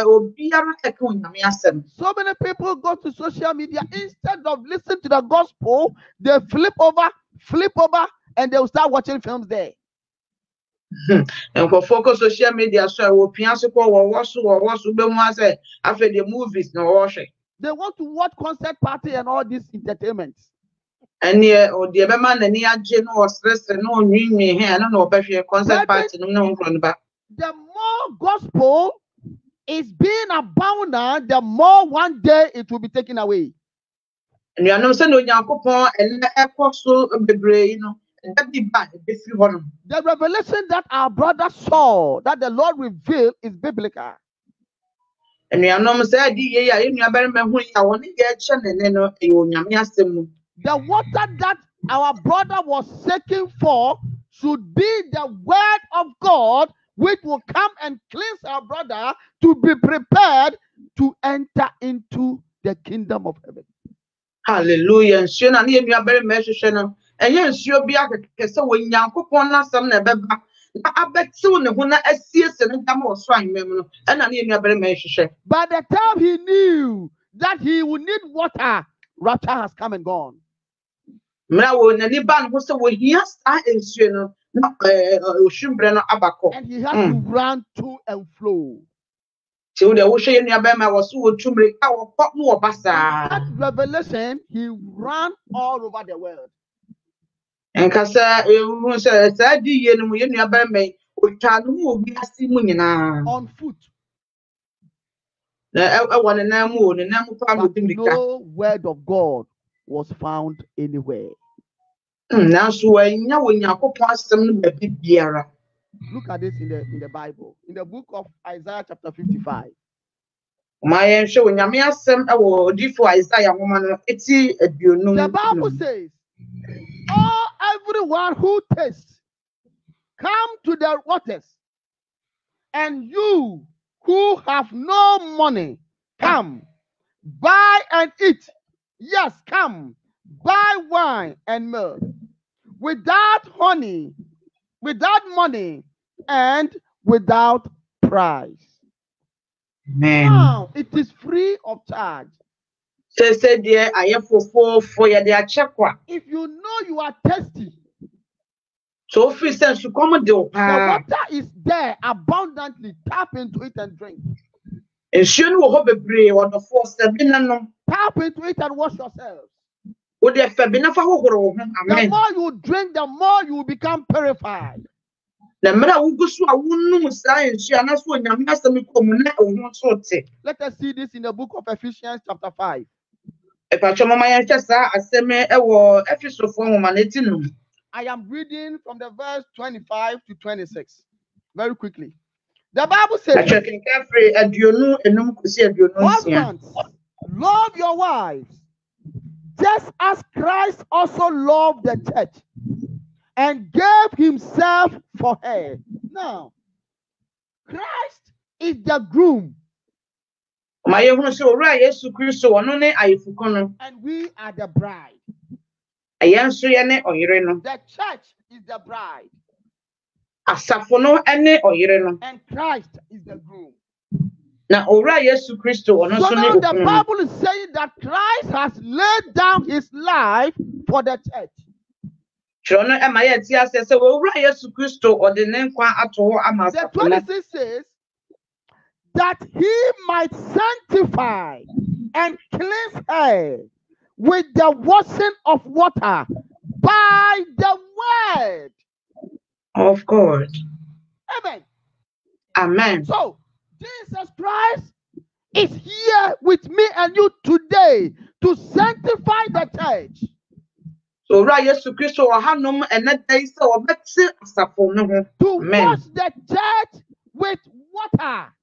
obiara ɛka onyame asɛm So many people go to social media instead of listening to the gospel, they flip over, flip over, and they will start watching films there. Hmm. nkurɔfoɔ kɔ social media so a wɔpia so kɔ wɔwɔ so wɔwɔ so bɛhu asɛ afei deɛ movies na They want to watch concert party and all these entertainments. ɛneɛ ɔdeɛ bɛma n'ani agye na ɔseresere na ɔnwiinwii hɛ ɛno na ɔbɛhwɛ concert party no ne wo nkorɔ no ba The more gospel is being abundant, the more one day it will be taken away. anuanom sɛnea onyankopɔn ɛnɛ ɛkɔ so bebree yi no ɛda bi ba a ɛbɛfiri hɔ no The revelation that our brother saw, that the Lord revealed, is biblical. anuanom sɛ adi yie a yɛn nuabarima hu yi a wɔne deɛ ɛkyɛ n'ani no ɛyɛ onyame asɛm mu The water that our brother was seeking for should be the word of God, which will come and cleanse our brother to be prepared to enter into the kingdom of heaven. hallelujah nsuo na ne yɛn nuabarima ɛhwehwɛ no ɛnyɛ nsuo bi akɛkɛ sɛ wɔ nyankopɔn n'asɛm na ɛbɛba na abɛtew ne ho na asiesie ne dama wɔ so ahemma mu no ɛna ne yɛn nuabarima ɛhwehwɛ By the time he knew that he would need water, rapture has come and gone. mmerɛ a wɔ n'ani ba ne ho sɛ wɔhia saa nsuo no na ɛɛ ohwimbrɛ no aba kɔ And he had to run to and flow. nti wo deɛ wohwɛ yɛn nuabarima a wɔ so wɔtu mmirika wɔkɔ ne wɔba saa That revelation, he ran all over the world. Nkasa ehu sɛ saa di yie no mu yɛn nuabarima yi otwa ne ho wɔ wiase mu nyinaa. On foot, na ɛwɔ ne nan mu o ne nan mu paa na odi no word of God was found anywhere. Mm, nanso wɔanya wɔ nyankopɔn asɛm no baabi biara. Look at this in the in the Bible, in the book of Isaiah chapter 55. ma yɛnhwɛ wɔ nyame asɛm ɛwɔ odiifo isaia nwoma no eti aduonum. The Bible says, Oh, everyone who tastes, come to the waters, and you who have no money, come, buy and eat. Yes, come, buy wine and milk without honey, without money, and without price. Amen. Now it is free of charge. If you know you are thirsty, so sɛ nsukɔm de wo The water is there abundantly. Tap into it and drink. nsuo no wɔ hɔ bebree ɔdɔfoɔ sɛ bi nanom Tap into it and wash yourself. wode fɛ bi nafa hohoro wo ho The more you drink, the more you become purified. na mmerɛ a wogu so a wonum saa nsuo a na so onyame asɛm kɔ mu na wo ho nso te Let us see this in the book of Ephesians, chapter 5. Ɛpatwɛ mama yɛnhwɛ saa asɛm yi ɛwɔ ɛfisofoɔ nwoma no eti num I am reading from the verse 25 to 26 very quickly. The Bible says, atwɛ kenkan firi aduonu enum kɔsi aduonu nsia Husbands, love your wives, just as Christ also loved the church and gave himself for her. Now, Christ is the groom, and we are the bride. ɛyɛ nso yɛ ne ɔyere no The church is the bride, asafo no ne ɔyere no and Christ is the groom. owura yesu ɔno So now the Bible is saying that Christ has laid down his life for the church. kyerɛ no ɛma yɛ ti asɛ sɛ owura yesu kristo ɔde ne nkwa ato hɔ ama The asafo 26 says that he might sanctify and cleanse her with the washing of water by the word. of god Amen. amen So Jesus Christ is here with me and you today to sanctify the church. So owura yesu kristo wɔ hanom ɛnɛ da yi sɛ wɔbɛte asafo no ho to wash the church with water.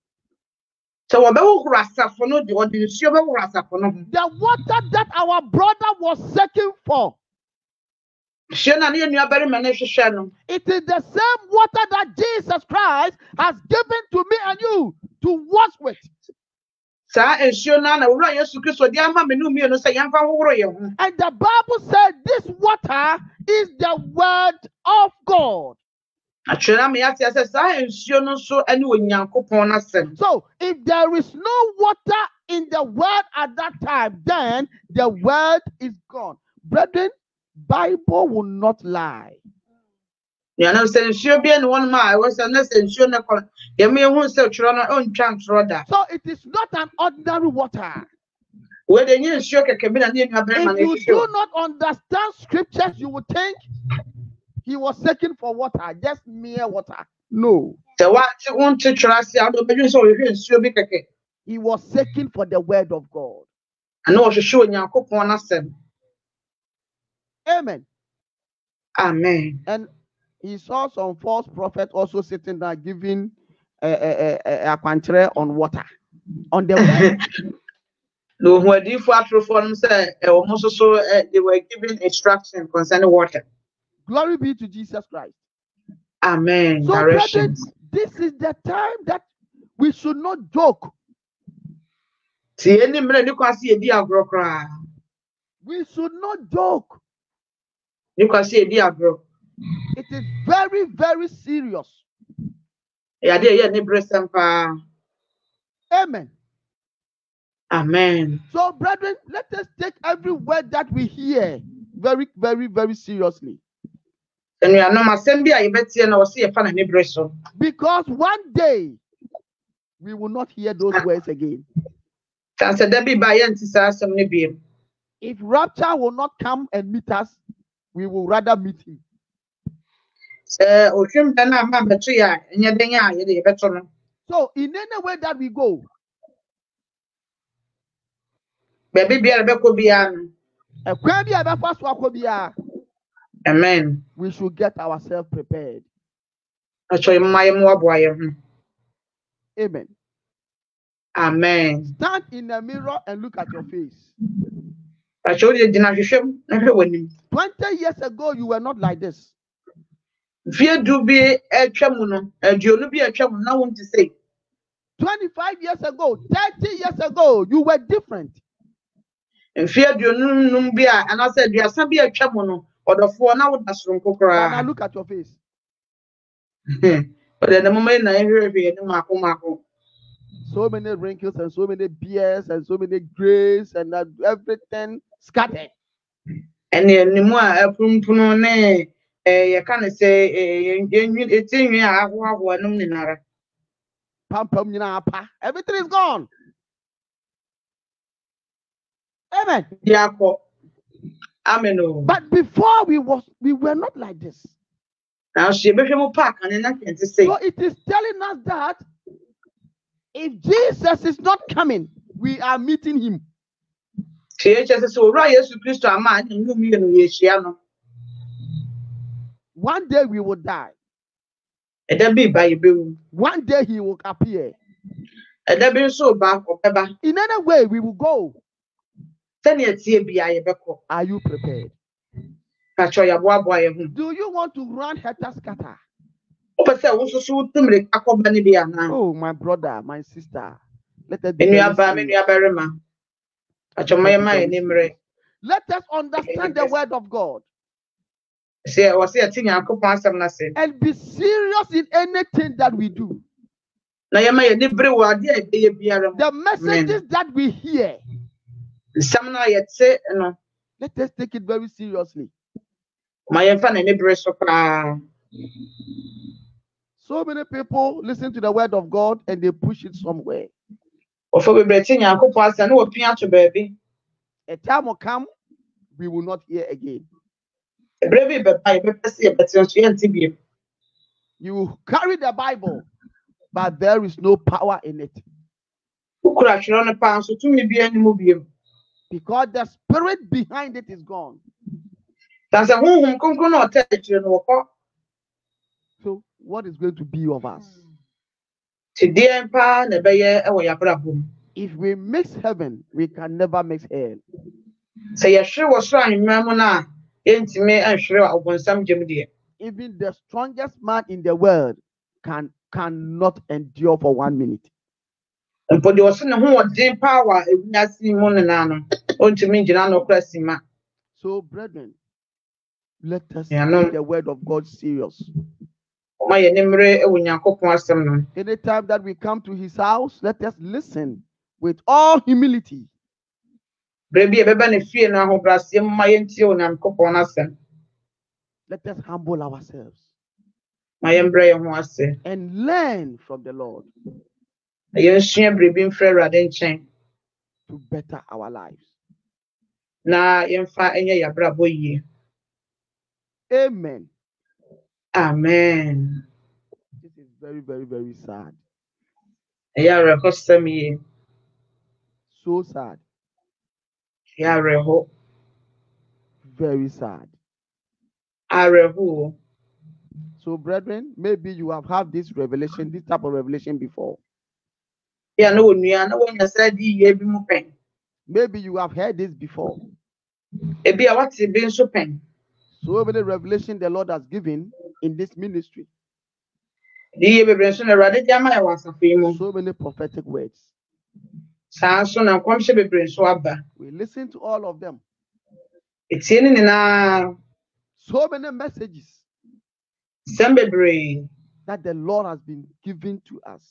Sɛ wɔbɛhohoro asafo no de ɔde nsuo bɛhohoro asafo no ho The water that our brother was seeking for. nsuo no a ne yɛ nuabarima no hwehwɛ no It is the same water that Jesus Christ has given to me and you to wash with. saa nsuo no a na owura yesu kristo de ama me ne mmienu sɛ yɛmfa hohoro yɛn ho And the Bible said this water is the word of God. So if there is no water in the word at that time, then the word is gone. Brethren, Bible will not lie. nuanom sɛ nsuo bi ne wɔnom a ɛwɔ sɛ na sɛ nsuo no kɔ yɛma yɛhu sɛ twerɛ no ɔntwa ntorɔ da So it is not an ordinary water. wei de nyɛ nsuo kɛkɛ bi na ne yɛ nuabarima If you do not understand scriptures, you would think he was seeking for water, just mere water. No, sɛ woante wonte twerɛ ase a wode wobɛdwene sɛ wɔhwehwɛ nsuo bi kɛkɛ he was seeking for the word of God. ɛne wɔhwehwɛ onyankopɔn n'asɛm Amen. amen And he saw some false prophets also sitting there giving a, a, a, a on water, on the word. na ohu adiyifoɔ atorofoɔ nom sɛ ɛwɔ so eh, they were given instruction concerning water Glory be to Jesus Christ. amen So, brethren, this is the time that we should not joke. tie ni mmerɛ ne kwa se yɛdi agorɔ koraa We should not joke. ne kwa se yɛdi agorɔ It is very, very serious. ɛyɛ ade a ɛyɛ ne berɛ sɛm Amen. amen So, brethren, let us take every word that we hear very, very, very seriously. Anuanom asɛm bi a yɛbɛtie na wɔse yɛfa n'ani berɛ so Because one day we will not hear those words again. kan sɛ da bi ba yɛnte saa asɛm no bio If rapture will not come and meet us, we will rather meet him. sɛ otwim da no a ma bɛto yɛ a ɛnyɛ dɛn a yɛde yɛbɛto no So, in any way that we go, baabi biara bɛkɔ biara no ɛkwan bi a ɛbɛfa so akɔ biara, amen we should get ourselves prepared. atwɔ yɛ mma yɛ mmoaboa yɛn ho Amen. amen Stand in the mirror and look at your face. atwɛ wode gyina hwehwɛm na hwɛ w'anim 20 years ago, you were not like this. mfeɛ du bi atwa mu no aduonu bi atwa mu na wonte sei 25 years ago, 30 years ago, you were different. mfeɛ aduonu num bi a anaasɛ aduasa bi atwa mu no ɔdɔfoɔ na woda soronko koraa look at your face. ɔde ne moma yi na ɛhwehwɛ ne maako maako So many wrinkles and so many beards and so many grays and that everything scattered. ɛne animu a apunpunu ne ɛɛ yɛka ne sɛ ɛɛ yɛnwi eti nwi a ahoahoa nom nyinara Pam pam nyinaa pa. Everything is gone. Amen. di akɔ amen But before we was we were not like this. nanso yɛbɛhwɛ mu paaka ne na kɛntɛ sei So it is telling us that if Jesus is not coming, we are meeting him. tie kyɛ sɛ sɛ owura yesu kristo ama a ne nnum mmienu yɛhyia no One day we will die. ɛda bi ba yɛbɛwu One day he will appear. ɛda bi nso ba ɔbɛba In any way, we will go. Sɛnea tie bia yɛbɛkɔ. Are you prepared? pakyɛ yɛaboaboa yɛn ho. Do you want to run helter scatter? wopɛ sɛ wo nso so wotu mmirika kɔba no Oh, my brother, my sister. Let us be very serious. nuabarima pakyɛ ma yɛma yɛn mmerɛ Let us understand the word of God. Sɛ wɔ sɛ yɛte nyankopɔn asɛm no ase. And be serious in anything that we do. na yɛma yɛni bere wɔ ade a yɛbɛyɛ biara The messages that we hear, nsɛm no a yɛte no let us take it very seriously. ma yɛmfa n'ani bere so many people listen to the word of God and they push it somewhere. ɔfo bebree te nyankopɔn asɛm na wɔpia to baabi A time will come, we will not hear again. ɛberɛ bi bɛba yɛbɛpɛ sɛ yɛbɛte nso yɛnte bio You carry the Bible, but there is no power in it wokura twerɛ no paa nso tumi bia ne mu bio because the spirit behind it is gone. na sɛ honhom kronkron na ɔtɛ akyire no wɔkɔ So, what is going to be of us? te deɛn paa na ɛbɛyɛ wɔ yɛabrabɔ mu If we mix heaven, we can never mix hell. sɛ yɛhwere wɔ soro ahemman mu no a yɛntumi nhwere ɔbonsam gyem deɛ Even the strongest man in the world can cannot endure for one minute. Mpo deɛ ɔso ne ho ɔden paa wɔ ewiase yi mu nenaa no ɔntumi ngyina no kora si ma So, brethren, let us Yeah, no. take the word of God serious. ɔma yɛn mmerɛ wɔ nyankopɔn asɛm no Anytime that we come to his house, let us listen with all humility. berɛ bi a ne fie no ahobrɛaseɛ mu ma yɛntie wɔ nyankopɔn no asɛm Let us humble ourselves ma yɛmbrɛ yɛn ho ase and learn from the Lord yɛnsua biribi mfrɛ awurade nkyɛn to better our lives. na yɛmfa nyɛ yɛabrabɔ yie Amen. amen This is very, very, very sad. ɛyɛ awerɛhɔsɛm yie So sad. ɛyɛ awerɛho Very sad. awerɛho So, brethren, maybe you have had this revelation, this type of revelation before. Maybe you have heard this before. Eh, ebi a wate bi nso pɛn So many revelation the Lord has given in this ministry. de yie bebree nso na awurade de ama yɛ wɔ asafo yi mu So many prophetic words. saa nso na nkɔmhyɛ bebree nso aba We listen to all of them. etie ne nyinaa So many messages that the Lord has been giving to us.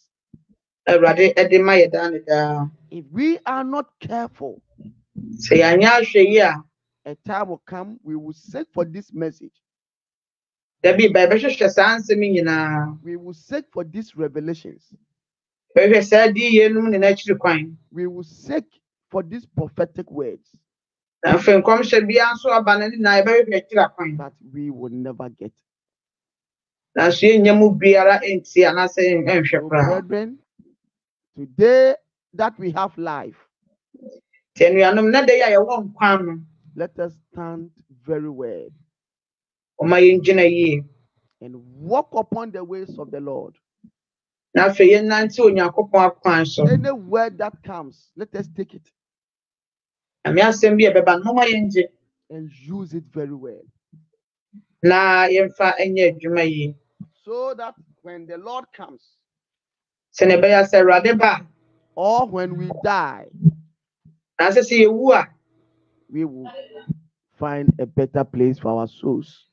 Awurade de ma yɛ daa ne daa If we are not careful, sɛ yɛanyɛ ahwɛ yie a a time will come we will seek for this message. dabi ba yɛbɛhwehwɛ saa nsɛm yi nyinaa We will seek for these revelations. bɛhwɛ saa de yie no ne n'akyiri kwan We will seek for these prophetic words, na afei nkɔmhyɛ biara nso aba no ne nyinaa yɛbɛhwehwɛ akyiri kwan but we will never get. nanso yɛnnya mu biara ntie anaasɛ nhwɛ So, koraa brethren, today that we have life, nti anuanom na da yi a yɛwɔ nkwa no let us stand very well ɔma yɛngyina yie. and walk upon the ways of the Lord. na afei yɛnnante onyankopɔn akwan so. Any word that comes, let us take it ame asɛm bi a ɛbɛba no moma yɛngye. and use it very well. na yɛmfa nyɛ adwuma yie So that when the Lord comes sɛnea ɛbɛyɛ sɛ awurade ba a or when we die, naasɛ sɛ yɛwu a we will find a better place for our souls.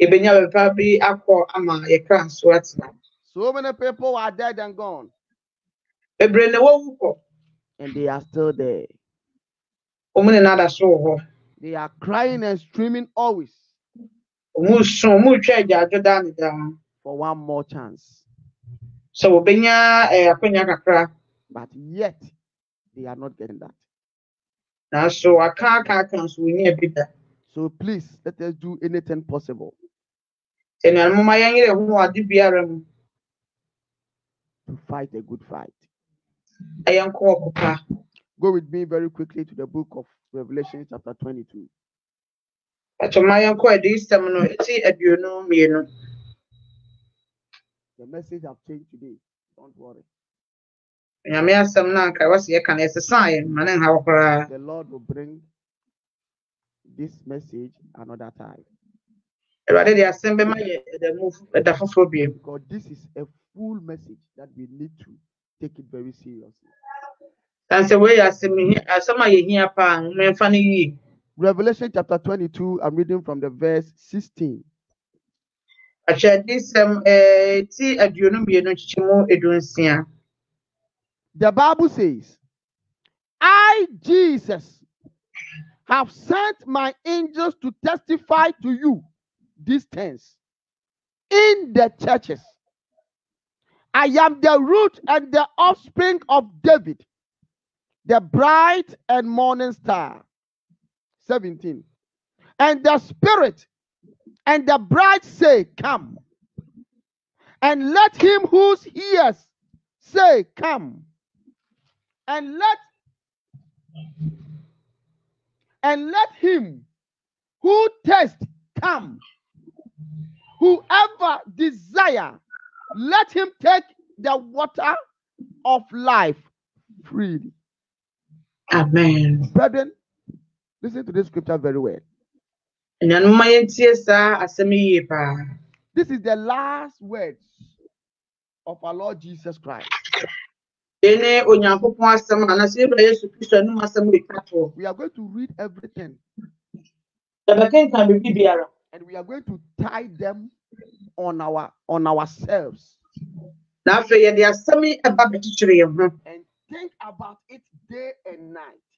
yɛbɛnya bɛpa bi akɔ ama yɛkra so atena So many people are dead and gone, bebree na wɔwu kɔ. And they are still there. so wɔ hɔ. They are crying and screaming always. Daa ne daa for one more chance, sɛ wɔbɛnya eh, kakra but yet they are not getting that. nanso aka aka aka nso wɔnya bi da So please let us do anything possible sɛ nuanom moma yɛnyerɛ ho wɔ ade biara mu to fight a good fight. na yɛnkɔ ɔko Go with me very quickly to the book of Revelation, chapter 22. ɛtɔ ma yɛnkɔ adiyisɛm no ɛti aduonu mmienu The message have changed today. Don't worry. nyame asɛm no anka ɛwɔ sɛ yɛka no ɛsesaa yɛn ma ne nha wɔ koraa The Lord will bring this message another time awurade de asɛm bɛma yɛ ɛda mu ɛda foforɔ bio because this is a full message that we need to take it very seriously. san sɛ wei yɛ asɛm hi- asɛm a yɛhia paa momɛmfa no yie Revelation chapter 22, I'm reading from the verse 16. Edu The Bible says, I, Jesus, have sent my angels to testify to you these things in the churches. I am the root and the offspring of David, the bright and morning star. 17. And the Spirit and the bride say, Come. And let him whose ears say, Come. And let and let him who thirst, come. Whoever desire, let him take the water of life freely. amen Brethren, listen to this scripture very well. This is the last words of our Lord Jesus Christ. Ei ne onyankopɔn asɛm anaasɛ yɛwura yesu kristo anum asɛm a ɛtwa toɔ We are going to read everything. Yɛbɛkenkan biribi biara. And we are going to tie them on our on ourselves. Na afei yɛde asɛm yi ɛba bɛkyekyere yɛn ho. And think about it day and night.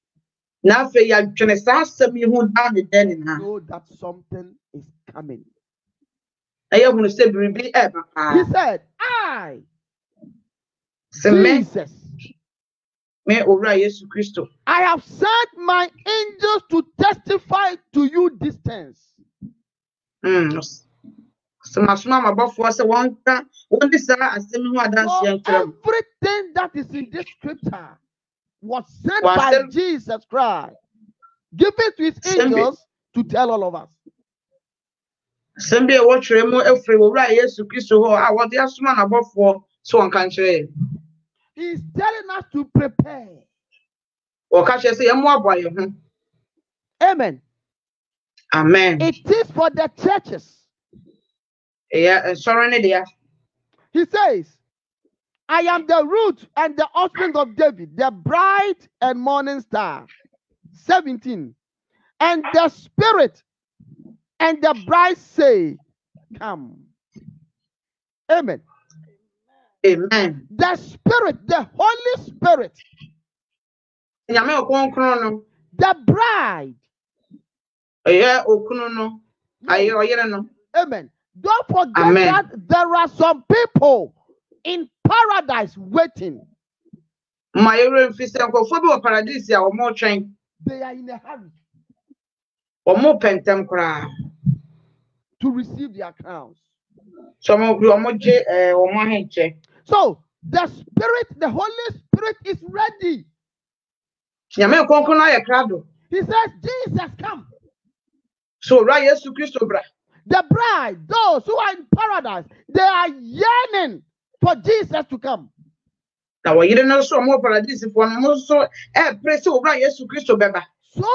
Na afei yɛadwene saa asɛm yi ho daa ne dɛ nyinaa Know that something is coming. na yɛhunu sɛ biribi ɛɛba paa He said, I, sɛ me Jesus, me owura yesu kristo I have sent my angels to testify to you these things. mm, sɛ masoma amabɔfoɔ sɛ wɔnka wɔnde saa asɛm yi ho So adanseɛ nkyerɛ mo everything that is in this scripture was sent Was by sent- Jesus Christ, given to his angels to tell all of us. asɛm bi a wɔtwerɛ mu afiri owura yesu kristo hɔ a wɔde asoma n'abɔfoɔ sɛ wɔnka nkyerɛ yɛn He's telling us to prepare. wɔka kyerɛ sɛ yɛmmoaboa yɛn ho Amen. amen It is for the churches. ɛyɛ nsɔre ne deɛ He says, I am the root and the offspring of David, the bright and morning star. 17. And the spirit and the bride say, Come. Amen. amen The spirit, the Holy Spirit, nyame ɔkronkron no the bride. ɛyɛ okunu no ayɛ ɔyere no Amen. Don't forget Amen. that there are some people in paradise waiting. ma yɛwerɛ mfi sɛ nkurɔfoɔ bi wɔ paradise a They are in a hurry wɔmo pɛ ntɛm koraa to receive their crowns. sɛ ɔmo ɔmo gye eh, ɛɛ wɔn ahenkyɛ So the Spirit, the Holy Spirit is ready. nyame kronkron ayɛ krado He says, Jesus, come. so owura yesu kristo bra The bride, those who are in paradise, they are yearning for Jesus to come. So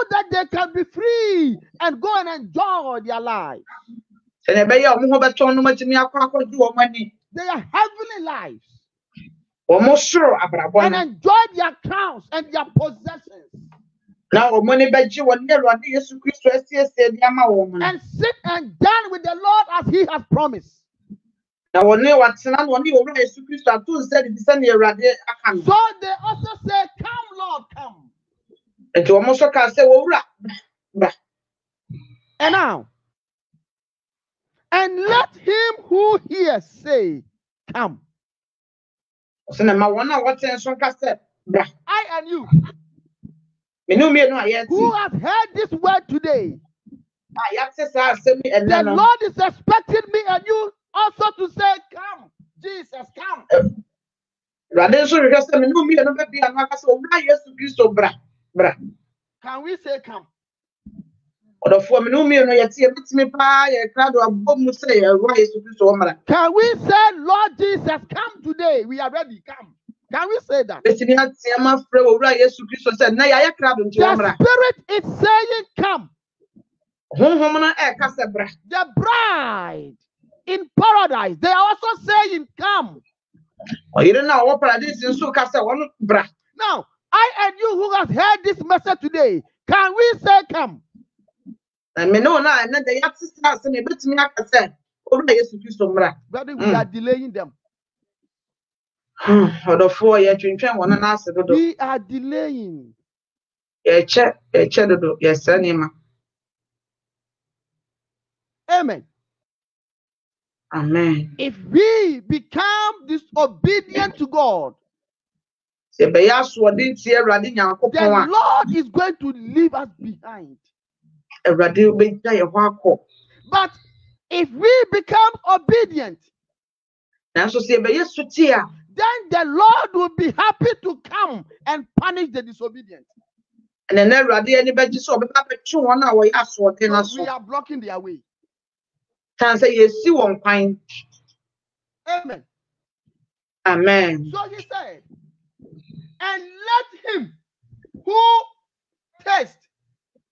that they can be free and go and enjoy their life. sɛnea ɛbɛyɛ a ɔmo ho bɛtɔn no matumi akɔ akɔgye wɔn ani Their heavenly lives and enjoy their crowns and their possessions wɔn and sit and dine with the Lord as He has promised. Na wɔn na wɔn ne yesu kristo ato nsa de sɛ nea awurade aka no So they also say, Come, Lord, come. nti wɔn nso kaa sɛ wɔwura bra And now, and let him who hears say, Come. ɔsɛ na ma wɔn a wɔte nso nka sɛ bra I and you mene mmienu a yɛte who have heard this word today, a yɛate saa asɛm yi the ɛnɛ no Lord is expecting me and you also to say, Come, Jesus, come. awurade nso hwehwɛ sɛ mene mmienu bɛbi ano aka sɛ owura yesu kristo bra bra Can we say, Come? ɔdɔfoɔ mene mmienu yɛte yɛbɛtumi paa yɛ krado abɔ mu sɛ yɛwura yesu kristo wɔ mmara Can we say, Lord Jesus, come today? We are ready. Come. Can we say that? bɛtumi ateɛ ma frɛ owura yesu kristo sɛ na yɛayɛ krado nti wɔ The Spirit is saying, Come. honhom no ɛɛka sɛ bra The bride in paradise, they are also saying, Come. ɔyere no a ɔwɔ paradise nso ka sɛ wɔn bra Now, I and you who have heard this message today, can we say, Come? na mene wo no a ɛnɛ de yɛate saa asɛm yi, yɛbɛtumi aka sɛ owura yesu kristo mmra Brother, we Mm. are delaying them. ɔdɔfoɔ yɛtwentwɛn wɔn no ase dodo We are delaying. yɛkyɛ yɛkyɛ dodo yɛsɛ nneɛma Amen. Amen If we become disobedient to God, sɛ yɛbɛyɛ asoɔden tie awurade the Lord is going to leave us behind. awurade bɛgya yɛ hɔ akɔ But if we become obedient, nanso sɛ yɛbɛyɛ sotie a then the Lord will be happy to come and punish the disobedient. ɛnɛ na awurade ani bɛgye sɛ ɔbɛba bɛtwe wɔn a wɔyɛ asoɔden no So so we are blocking their way. Tan sɛ yɛsi wɔn kwan Amen. amen So he said, and let him who test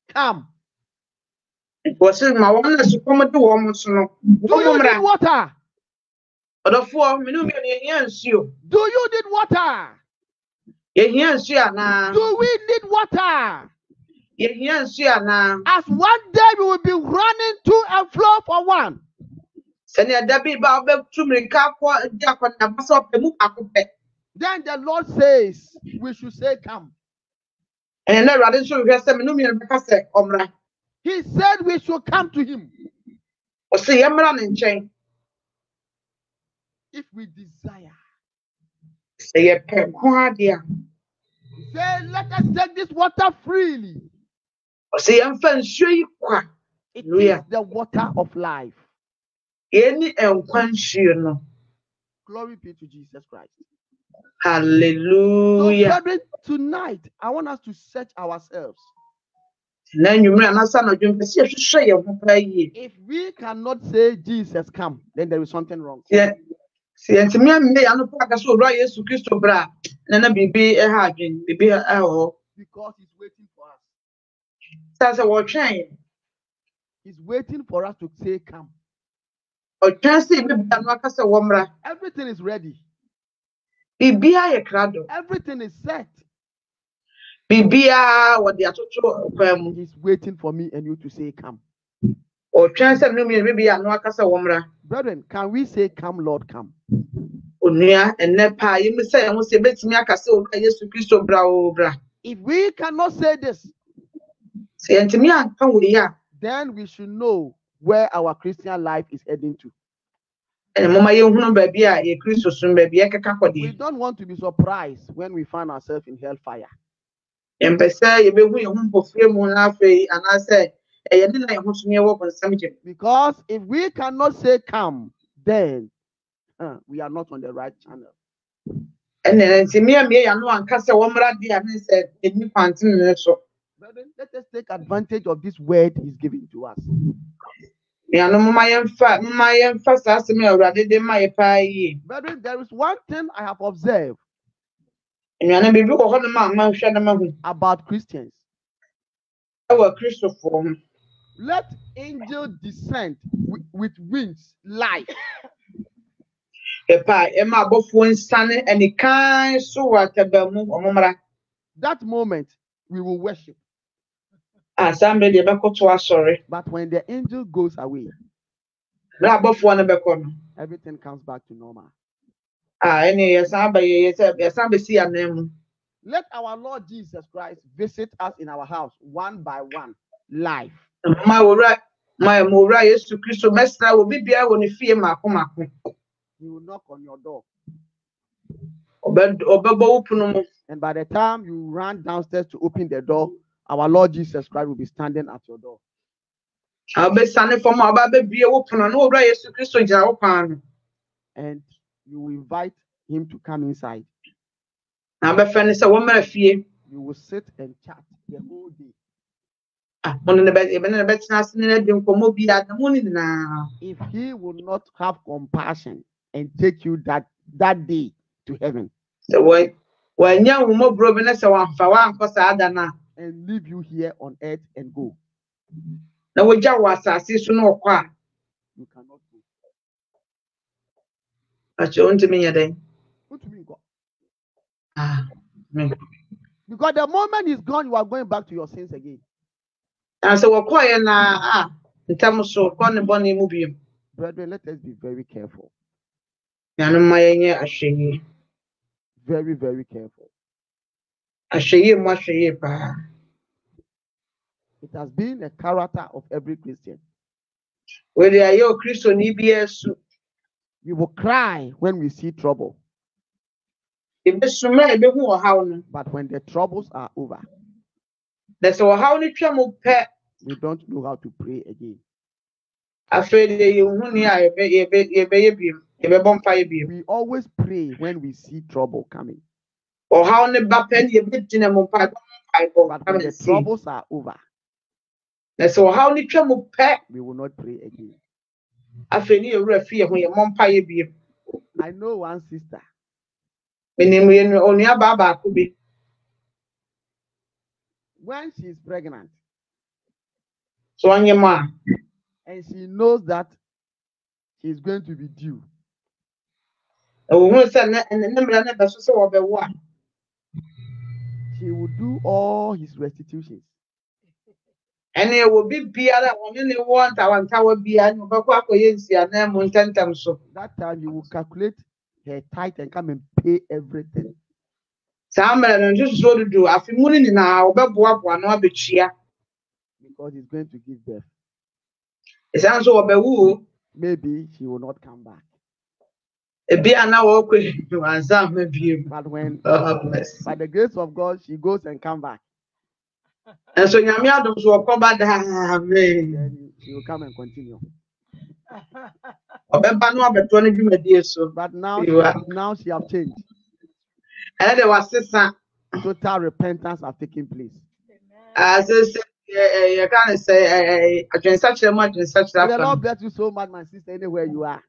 come. wɔsi ma wɔn na sukɔm de wɔn so no Do you need water? ɔdɔfoɔ mene mu yɛn yɛhia nsuo Do you need water? yɛhia nsuo anaa Do we need water? Yɛhia nsuo anaa As one day we will be running to and fro for one. sɛnea da bi ba ɔbɛtu mirika akɔ di akɔnaba sɛ ɔpɛ mu baako pɛ Then the Lord says we should say, Come. ɛnɛ na awurade nso hwehwɛ sɛ mene mu yɛn bɛka sɛ ɔmmra He said we should come to him ɔsi yɛmmra ne nkyɛn if we desire. sɛ yɛpɛ nko adeɛ a He said, Let us take this water freely. Ɔsi yɛmfa nsuo yi kwa is Hallelujah. the water of life. yɛni nkwa nsuo no Glory be to Jesus Christ. So, hallelujah brethren, tonight I want us to search ourselves. na nnwumire anasa na ɔdwom pɛ sɛ yɛhwehwɛ yɛn ho paa yie If we cannot say Jesus come, then there is something wrong. yɛn ano paa ka sɛ owura yesu kristo berɛ a na na biribi ɛha adwen biribi ɛwɔ hɔ Because he's waiting saa wɔtwɛn yɛn He's waiting for us to say come. ɔtwɛn sɛ yɛbɛbia no aka sɛ wɔmmra Everything is ready. biribiara yɛ krado Everything is set. biribiara wɔde atoto kwan mu He's waiting for me and you to say come. ɔtwɛn sɛ mene mmienu bɛbia no aka sɛ wɔmmra Brethren, can we say come, Lord, come? onua ɛnnɛ paa yɛmu sɛ yɛn sɛ yɛbɛtumi aka sɛ owura yesu kristo bra o bra If we cannot say this, sɛ yɛntumi anka wɔ yi a then we should know where our Christian life is heading to. ɛna moma yɛhunu baabi a yɛ kristo som baabi yɛkeka kɔ We deɛ don't want to be surprised when we find ourselves in hellfire. yɛmpɛ sɛ yɛbɛhu yɛn ho mpɔfie mu na afei anaasɛ ɛyɛ ne na yɛn ho so ne yɛwɔ bɔnsɛm gyem Because if we cannot say come, then uh, we are not on the right channel. ɛnna nti mmea mmea yɛn ano anka sɛ wɔmmra deɛ a ne sɛ ɛni kwantene ne so Brethren, let us take advantage of this word he's giving to us. nuanom moma yɛmfa moma yɛmfa saa asɛm a awurade de ma yɛ paa yie Brethren, there is one thing I have observed nuanom biribi wɔ hɔ nom a mahwɛ no mahu about Christians. ɛwɔ kristofoɔ ho Let angel descend with, with wings live. yɛpɛ a ɛma abɔfoɔ nsane anikan so wɔ ataba mu ɔmommra That moment we will worship. A saa mmerɛ deɛ ɛbɛkoto asɔre But when the angel goes away, abɔfoɔ no bɛkɔ no everything comes back to normal. a ɛne yɛsan ba yɛ yɛsɛ yɛsan bɛsi anan mu Let our Lord Jesus Christ visit us in our house one by one, live. ma owura ma ma owura yesu kristo mɛsra wɔ bi biara wɔ ne fie mako mako He will knock on your door. ɔbɛ ɔbɛbɔ wo pono mu And by the time you run downstairs to open the door, our Lord Jesus Christ will be standing at your door. a ɔbɛsane fam a ɔba bɛbie wo pono na owura yesu kristo gyina wo kwan no And you will invite him to come inside. na abɛfɛ ne sɛ wɔmmra fie You will sit and chat the whole day. a mo ne ne bɛ ebe ne ne bɛtena ase ne ne di nkɔmmɔ bi a mu ne nyinaa If he will not have compassion and take you that, that day to heaven sɛ wɔ wɔanya ahomɔborɔ bi ne sɛ wɔamfa wɔankɔ saa da no a and leave you here on earth and go, na wogya wɔ asase so na wɔkɔ a you cannot go. akyɛ wontumi nyɛ dɛn What do you mean, God? Ah. Because the moment he's gone, you are going back to your sins again. na sɛ wɔkɔɔeɛ na a ntam so kɔ ne bɔne mu bio Brethren, let us be very careful. nuanom ma yɛnyɛ ahwɛyie Very, very careful. Ahwɛyie mu ahwɛyie It has been a character of every Christian. wɔde ayɛ o kristoni biara su We will cry when we see trouble, yɛbɛsu mmerɛ a no but when the troubles are over, na sɛ ɔhaw twa mu pɛ we don't know how to pray again. We always pray when we see trouble coming. Ɔhaw ne ba pɛ ne yɛbɛgyina mu mpaebɔ mpaebɔ But come when the and see troubles are over, na sɛ ɔhaw ne twa mu pɛ we will not pray again. afei ne yɛwura fie ho yɛmmɔ mpaeɛ bio I know one sister. menim yɛnu onua baa baako bi. When she's pregnant so ɔnyɛ mu a and she knows that she's going to be due, she will do all his restitutions. ɛne ɛwɔ bi biara a ɔne ne wɔ ntawantawa biara ne ɔbɛkɔ akɔyɛ nsianan mu ntɛntɛm so That time you will calculate her tithe and come and pay everything. saa mmerɛ no ntotosoɔ dodo afe mu no nyinaa wɔbɛboaboa no abɛtua because he's going to give birth. so o Maybe she will not come back. Ebi a wɔkɔ wansa ama biem But when, God bless. by the grace of God, she goes and come back, nso nyame adom so wɔkɔba daa amen then she will come and continue. ɔbɛba no abɛtoɔ no dwumadie so But now, You now she have changed. ɛne de wasesa Total repentance have taken place. asese yɛka ne sɛ adwensakyerɛ mu adwensakyerɛ May the afa Lord bless you so much, my sister, anywhere you are.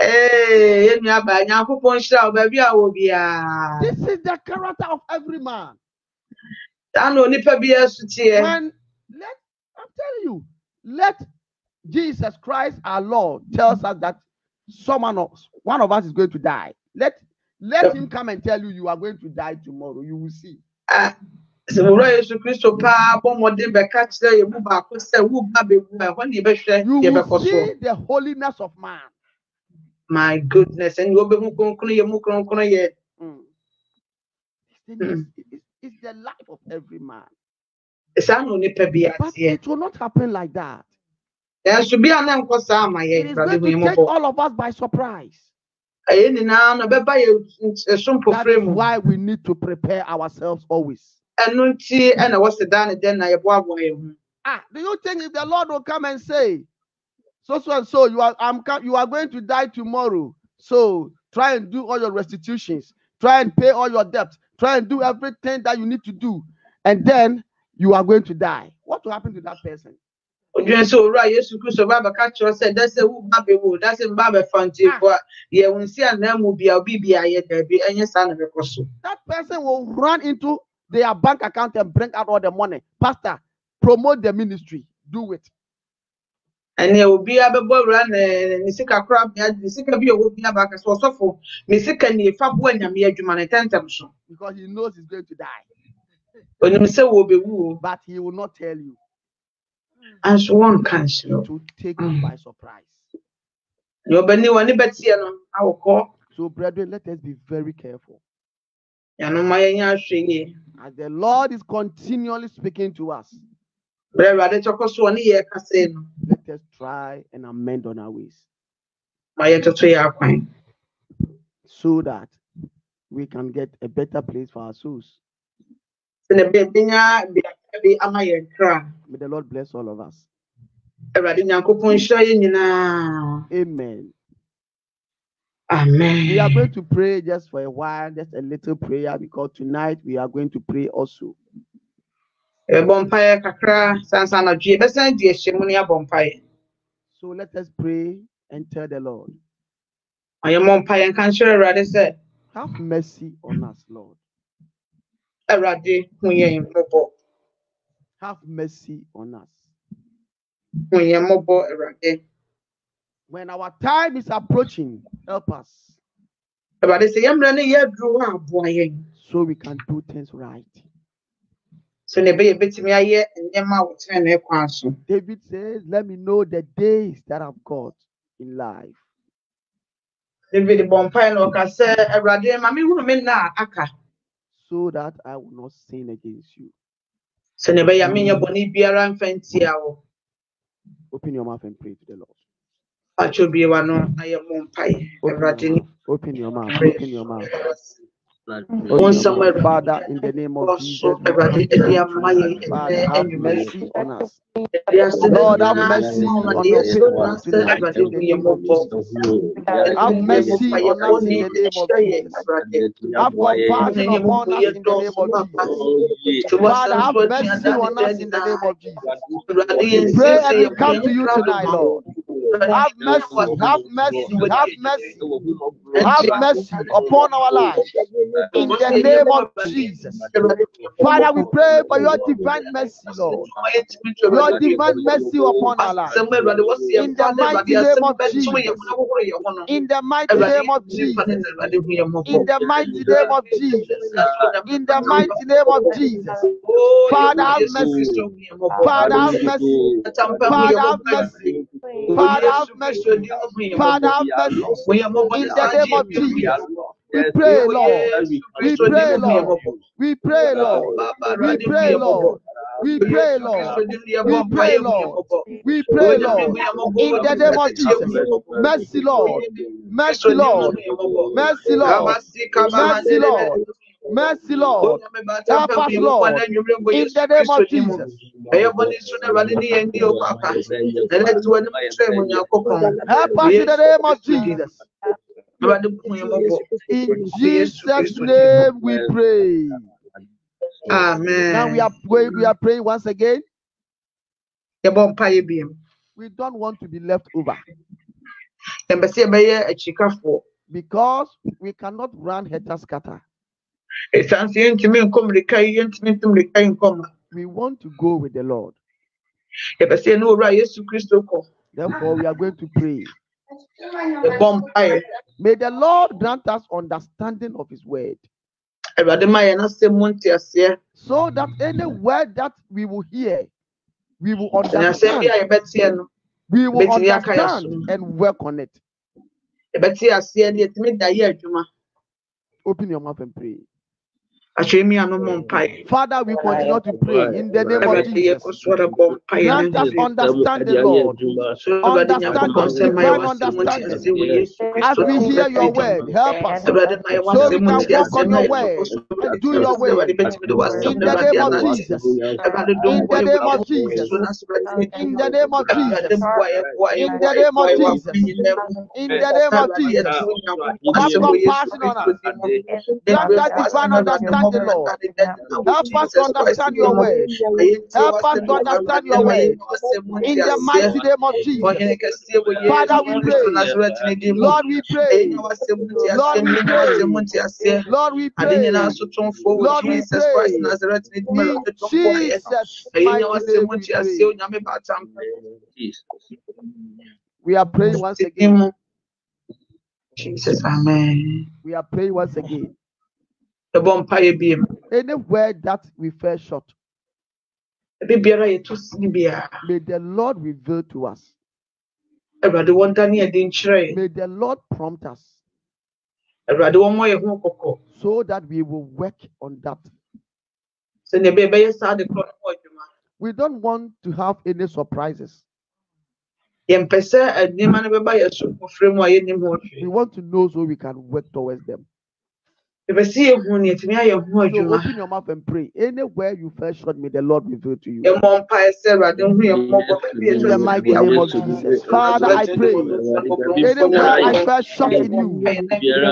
Ee yɛnua baa nyankopɔn hyira wo baabi a wɔ biara This is the character of every man. saa na onipa biara so teɛ When let I'm telling you, let Jesus Christ our Lord tells us that someone of one of us is going to die. Let let Yep. him come and tell you you are going to die tomorrow. You will see. Ah, sɛ wura yesu kristo paa bɔ mmɔden bɛka kyerɛ yɛ mu baako sɛ wo ba bɛwu a ɛhɔ ne yɛbɛhwɛ You deɛ will bɛkɔ so see the holiness of man. My goodness ɛne wobɛhu kronkron yɛ mu kronkron Mm. This It's, it's the life of every man. saa na onipa But it will not happen like that. nanso bi a na nkɔ saa ama It going to take all of us by surprise. ɛyɛ nyinaa no ɛbɛba yɛ ɛso That mpofrɛ is mu why we need to prepare ourselves always. ɛno nti ɛna wɔse daa ne dɛn na yɛboaboa yɛn ho Ah, do you think if the Lord will come and say, so so and so, you are I'm you are going to die tomorrow. So try and do all your restitutions, try and pay all your debts, try and do everything that you need to do, and then you are going to die. What will happen to that person? odwene sɛ owura yesu kristo ba bɛka kyerɛ sɛ dɛ sɛ wo ba bɛwu dɛ sɛ mba bɛfa ntiefo a yɛwo nsi anaa mu bia obi bia yɛ daabi ɛnyɛ saa na bɛkɔ so That person will run into their bank account and bring out all the money. Pastor, promote the ministry. Do it. Ɛnea obiara bɛbɔ awura ne ne sika kora ne sika bi a ɛwɔ bi aba aka sɛ ɔsɔfo me sika nie fa boa nyame adwuma no ntɛntɛm so Because he knows he's going to die. onim sɛ wɔbɛwu o But he will not tell you anso wɔnka nhyerɛ wo to take you by surprise. nea ɔbɛni w'ani bɛteɛ no awokɔ So, brethren, let us be very careful. yɛnoma yɛnyɛ ahwɛ yie As the Lord is continually speaking to us, let us try and amend on our ways ma yɛtoto yɛ akwan so that we can get a better place for our souls. sɛnea ɛbɛyɛ bɛnya beaka bi ama yɛn kra May the Lord bless all of us. awurade nyankopɔn nhyira yɛn nyinaa Amen. amen We are going to pray just for a while, just a little prayer, because tonight we are going to pray also. Eh, mpaeɛ kakra sansan anadwo yɛbɛsan di ahyɛ mu ne yɛabɔ mpaeɛ So let us pray and tell the Lord, ma yɛmmɔ mpaeɛ nka nkyerɛ awurade sɛ Have mercy on us, Lord. awurade hu yɛn mmɔbɔ Have mercy on us. hu yɛn mmɔbɔ awurade When our time is approaching, help us. Awurade sɛ yɛmmerɛ no yɛaduru hɔ a aboa yɛn so we can do things right. Sɛnea ɛbɛyɛ yɛbɛtumi ayɛ nneɛma a ne kwan so David says, Let me know the days that I've got in life. david bɔ mpaeɛ na ɔka awurade ma mehunu me nna aka so that I will not sin against you. sɛnea ɛbɛyɛ a menyɛ bɔne biara mfa wo Open your mouth and pray to the Lord. atwɛ biewa no na yɛmmɔ mpaeɛ Open awurade your mouth. Open your mouth. Open your mouth. Nsɛm Awurade. Father, in the name of Jesus, so we Awurade pray. ɛde Father, have mercy on us. Ɛde ase dɛ Lord, have mercy on your people tonight in the name of. Jesus. Have mercy on us in the name of Jesus. Have compassion upon us in the name of Jesus. Father, have mercy on us in the name of Jesus. We pray and we come to you tonight. Lord. Have mercy, have mercy, have mercy, have mercy upon our lives in the name of Jesus. Father, we pray for your divine mercy, Lord. Your divine mercy upon our lives. Asɛm Awurade wɔsɛ yɛn In the fa ne Awurade mighty name of Jesus. ho ahohoro yɛn ho no. In the mighty name of yɛn fa ne Jesus. na Awurade hu yɛn mmɔbɔ. In the mighty name of Jesus. In the mighty name of Jesus. Oh, Father, have mercy. Father, have mercy. Father, have mercy. Father, have mercy. din mu hu yɛn Father, have mercy. Hu yɛn mmɔbɔ In the name of bi hu yɛn Jesus. We pray, Oh, Lord. We pray, mu hu yɛn Lord. We pray, Lord. We pray. Lord. We pray, Lord. Kristo din mu yɛbɔ We pray, Lord. We pray, Lord. hu yɛn mmɔbɔ. In the name of Jesus. Mercy, Lord. Mercy, Kristo din mu Lord. hu yɛn mmɔbɔ. Mercy, Lord. Mercy. Lord. Mercy, Lord. Onyame ba atampa Help us, Lord. na anwummerɛ mbɔ In the name of. Jesus. ɛyɛ bɔne so na Awurade ne yɛn di o papa ɛnɛ ti wɔ ne mu kyerɛ mu Nyankopɔn Help us in the name of Jesus. Awurade hu yɛn mmɔbɔ In Jesus' Kristo din mu. name we pray. amen Now we are going, we are praying once again. yɛbɔ mpaeɛ biom We don't want to be left over yɛmpɛ sɛ yɛbɛyɛ akyikafoɔ because we cannot run heter scatter. ɛsiane sɛ yɛntumi nkɔ mmirika yi yɛntumi nto mmirika yi nkɔ ma We want to go with the Lord. yɛpɛ sɛ yɛne owura Yesu Kristo Therefore, we are going to pray. Mpaeɛ May the Lord grant us understanding of His word Awurade ma yɛn asɛm mu nteaseɛ so that any word that we will hear, we will sɛnea asɛm bi understand. a yɛbɛteɛ no We will Betumi aka yɛ understand and work on it. yɛbɛte aseɛ ne yɛtumi da yɛ adwuma Open your mouth and pray. atwere mi ano mɔ mpaeɛ Father, we continue to pray in the name of Jesus. yɛkɔ so ara bɔ mpaeɛ Grant us understanding, Lord. Awurade Nyankopɔn Understanding, sɛ ma yɛn divine understanding. nteaseɛ wɔ Yesu As we hear your word, help us. Awurade ma yɛn so we can walk nteaseɛ on your yɛn word and do your Sɛ will. Awurade bɛtumi de w'asɛm In the name of. Jesus. In the name of Jesus. so na sɛ Awurade ne In the name of Jesus. boa yɛ, boa yɛ, In the name of Jesus. In the name of Jesus. yɛte Have asɛm wɔ Yesu compassion on us. Kristo. Grant us divine understanding, Lord. Help us to understand your word. Help us to understand your word. In the mighty name of Jesus. Father, we pray. Lord, we pray. Lord, we pray. Lord, we pray. Lord, we Jesus pray. Christ Nazareth ne din mu In Awurade dom bɔ yɛ. Jesus' Ɛyɛ mighty nyawa sɛ name mu we nteaseɛ, pray. Onyame ba atampa. We are praying once again. Jesus, amen. We are praying once again. Yɛbɔ mpaeɛ biom. Any word that we fell short, Ebi biara a yɛto sini biara, may the Lord reveal to us. Awurade wɔn da ne yɛde nkyerɛ yɛn. May the Lord prompt us Awurade wɔn mmɔ yɛn ho so that we will work on that. Sɛnea ɛbɛyɛ bɛyɛ saa de korɔ no ho adwuma. We don't want to have any surprises. Eh, nneɛma no bɛba yɛn so kɔfrɛ mu a yɛnnim ho We want to know so we can work towards them. Yɛpɛ sɛ yɛhu nea yɛtumi ayɛ ho So open your mouth and pray. Anywhere you fell short, may the Lord reveal to you. Yɛmmɔ mpaeɛ sɛ Awurade hu yɛn mmɔbɔ. Baabi a In yɛto the sini mighty name of Jesus. Father, I pray. ne mu, Nyankopɔn, Anywhere I fell short in you,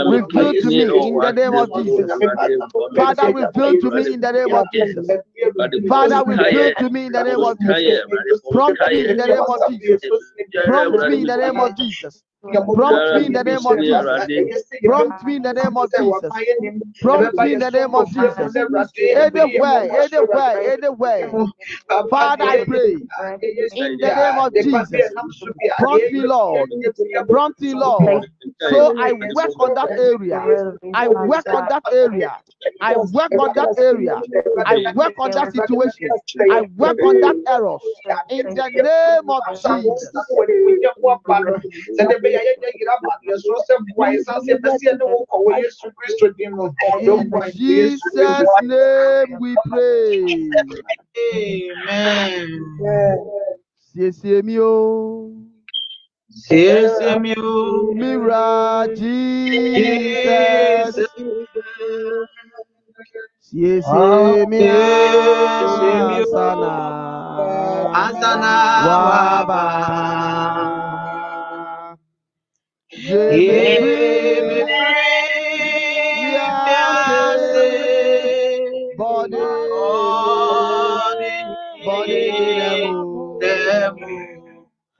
reveal to me in the name of Jesus. Father, reveal to me in the name of Jesus. Father, reveal to me in the name of Jesus. Prompt me in the name of Jesus. Prompt me in the name of Jesus. Prompt me in the name of Jesus. Prompt me in the name of Jesus. Prompt me in the name of Jesus. Anywhere, anywhere, anywhere. Father, I pray in the name of Jesus. Prompt me, Lord. Prompt me, Lord. So I work on that area. I work on that area. I work on that area. I work on that situation. I work on that errors. In the name of Jesus. In Jesus' name we pray. Amen. Siesie mi o. Siesie mi o. Mira Jesus. Siesie mi asana. Asana Waba. Yemi Body, body, demu.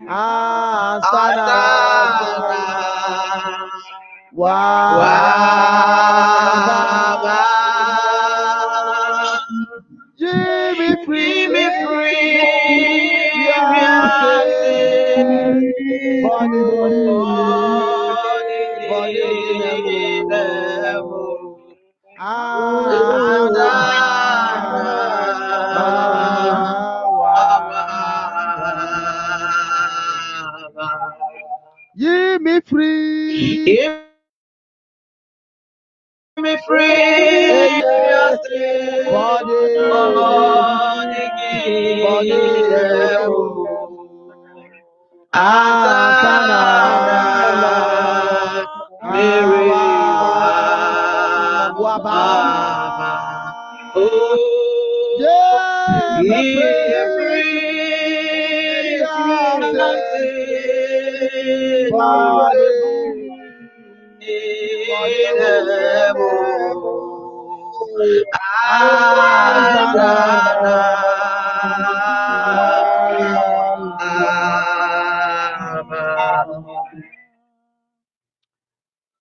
Asana. Waba.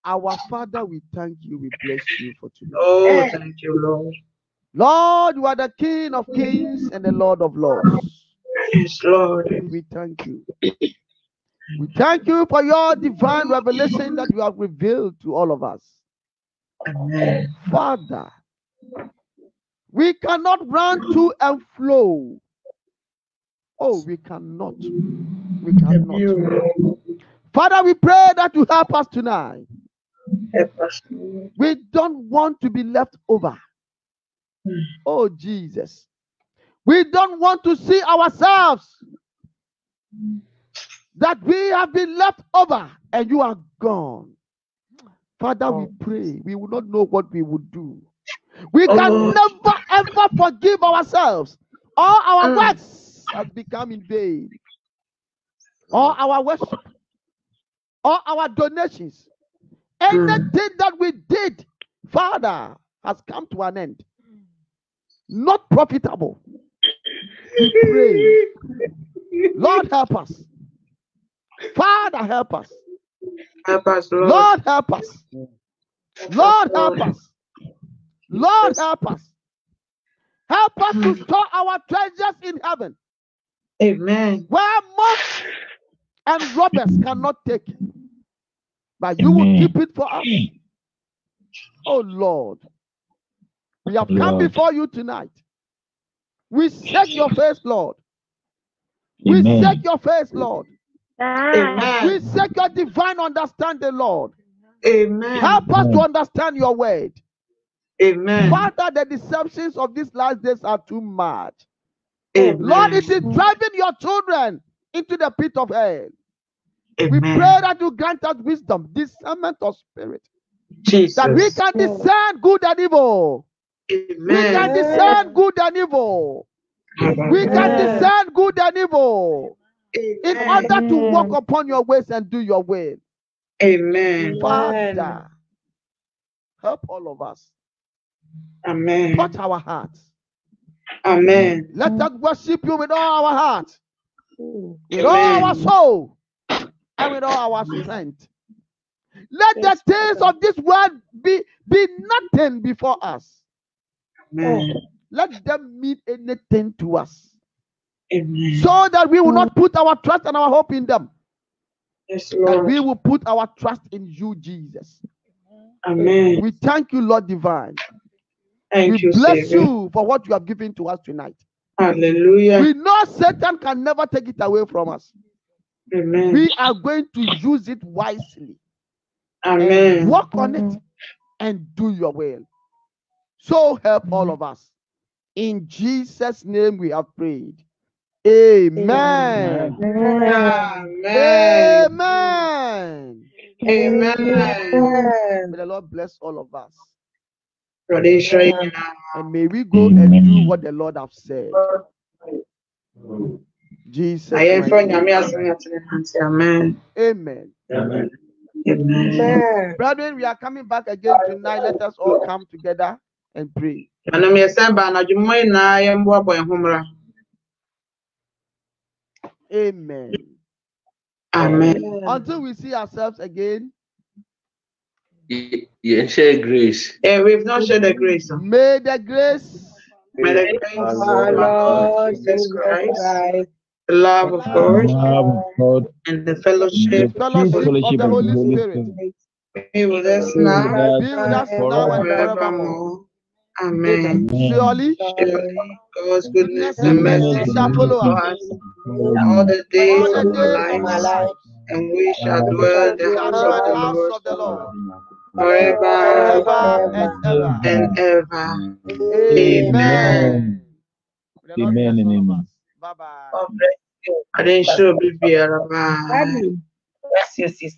Our Father, we thank you, we bless you for today. Oh, thank you, Lord. Lord, you are the King of kings and the Lord of lords. Yes, Lord. We thank you. We thank you for your divine revelation that you have revealed to all of us. Amen. Father, we cannot run to and flow. Oh, we cannot. We cannot. Father, we pray that you help us tonight. help us, We don't want to be left over. Hmm. Oh, Jesus. We don't want to see ourselves that we have been left over and you are gone. Father, we Oh. pray we will not know what we would do. We can Oh. never ever forgive ourselves. All our Mm. works have become in vain. All our worship, all our donations, Mm. anything that we did, Father, has come to an end. Not profitable. We pray. Lord, help us. Father, help us. Help us, Lord. Lord, help us. Lord, help us. Lord, help us. Help us to mm. store our treasures in heaven Amen. where moths and robbers cannot take it. But you will keep it for us. Oh Lord, we have come before you tonight. We seek your face, Lord. We Amen. seek your face, Lord. We Amen. seek your divine understanding, Lord. Amen. Help us to understand your word. Amen. Father, the deceptions of these last days are too much. Amen. Lord, it is driving your children into the pit of hell. Amen. We pray that you grant us wisdom, discernment of spirit, Jesus. that we can discern good and evil. Amen. We can discern good and evil. We can discern good and evil in Amen. order to walk upon your ways and do your will. Amen. Father, help all of us. Amen. Touch our hearts. Amen. Let us worship you with all our heart, with all Amen. our soul, and with all our strength. Let the Yes, things of this world be, be nothing before us. Amen. Oh. Let them mean anything to us. Amen. So that we will not mm. put our trust and our hope in them. Yes, That Lord. we will put our trust in you, Jesus. Amen. We thank you, Lord Divine. Thank we you, bless Savior. you for what you have given to us tonight. Hallelujah. We know Satan can never take it away from us. Amen. We are going to use it wisely. and Amen. Walk on it and do your will. So help all mm. of us. In Jesus' name we have prayed. Amen. Amen. Amen. Amen. May the Lord bless all of us. Awurade nhyira yɛn nyinaa. And may we go and do what the Lord have said. Jesus. Na yɛmfa mighty Nyame name. asɛm yɛ atene nante. Amen. Amen. Amen. Brethren, we are coming back again tonight. Let us all come together and pray. Manom yɛsɛn ba anadwo mu nyinaa yɛmboaboa yɛn ho mmra. Amen. Amen. Until we see ourselves again, yɛnhyɛ grace Eh, we've not shared the grace. may the grace May the grace of Our Lord Jesus Christ, Christ, the love of God, Love of God, and the the fellowship fellowship of fellowship the of the Holy Holy Spirit Spirit be with us now be with us now and forevermore. Forevermore. Amen. Surely, Surely God's goodness goodness and and mercy mercy shall follow follow us us all the days all the of our of lives, lives. and we shall dwell in the house of the the Lord of the Lord forever forever and ever. and ever. Amen. Amen. May the Lord Amen and amen. Bye bye. God bless you. I didn't show be Bye. Daddy, bless you, sister.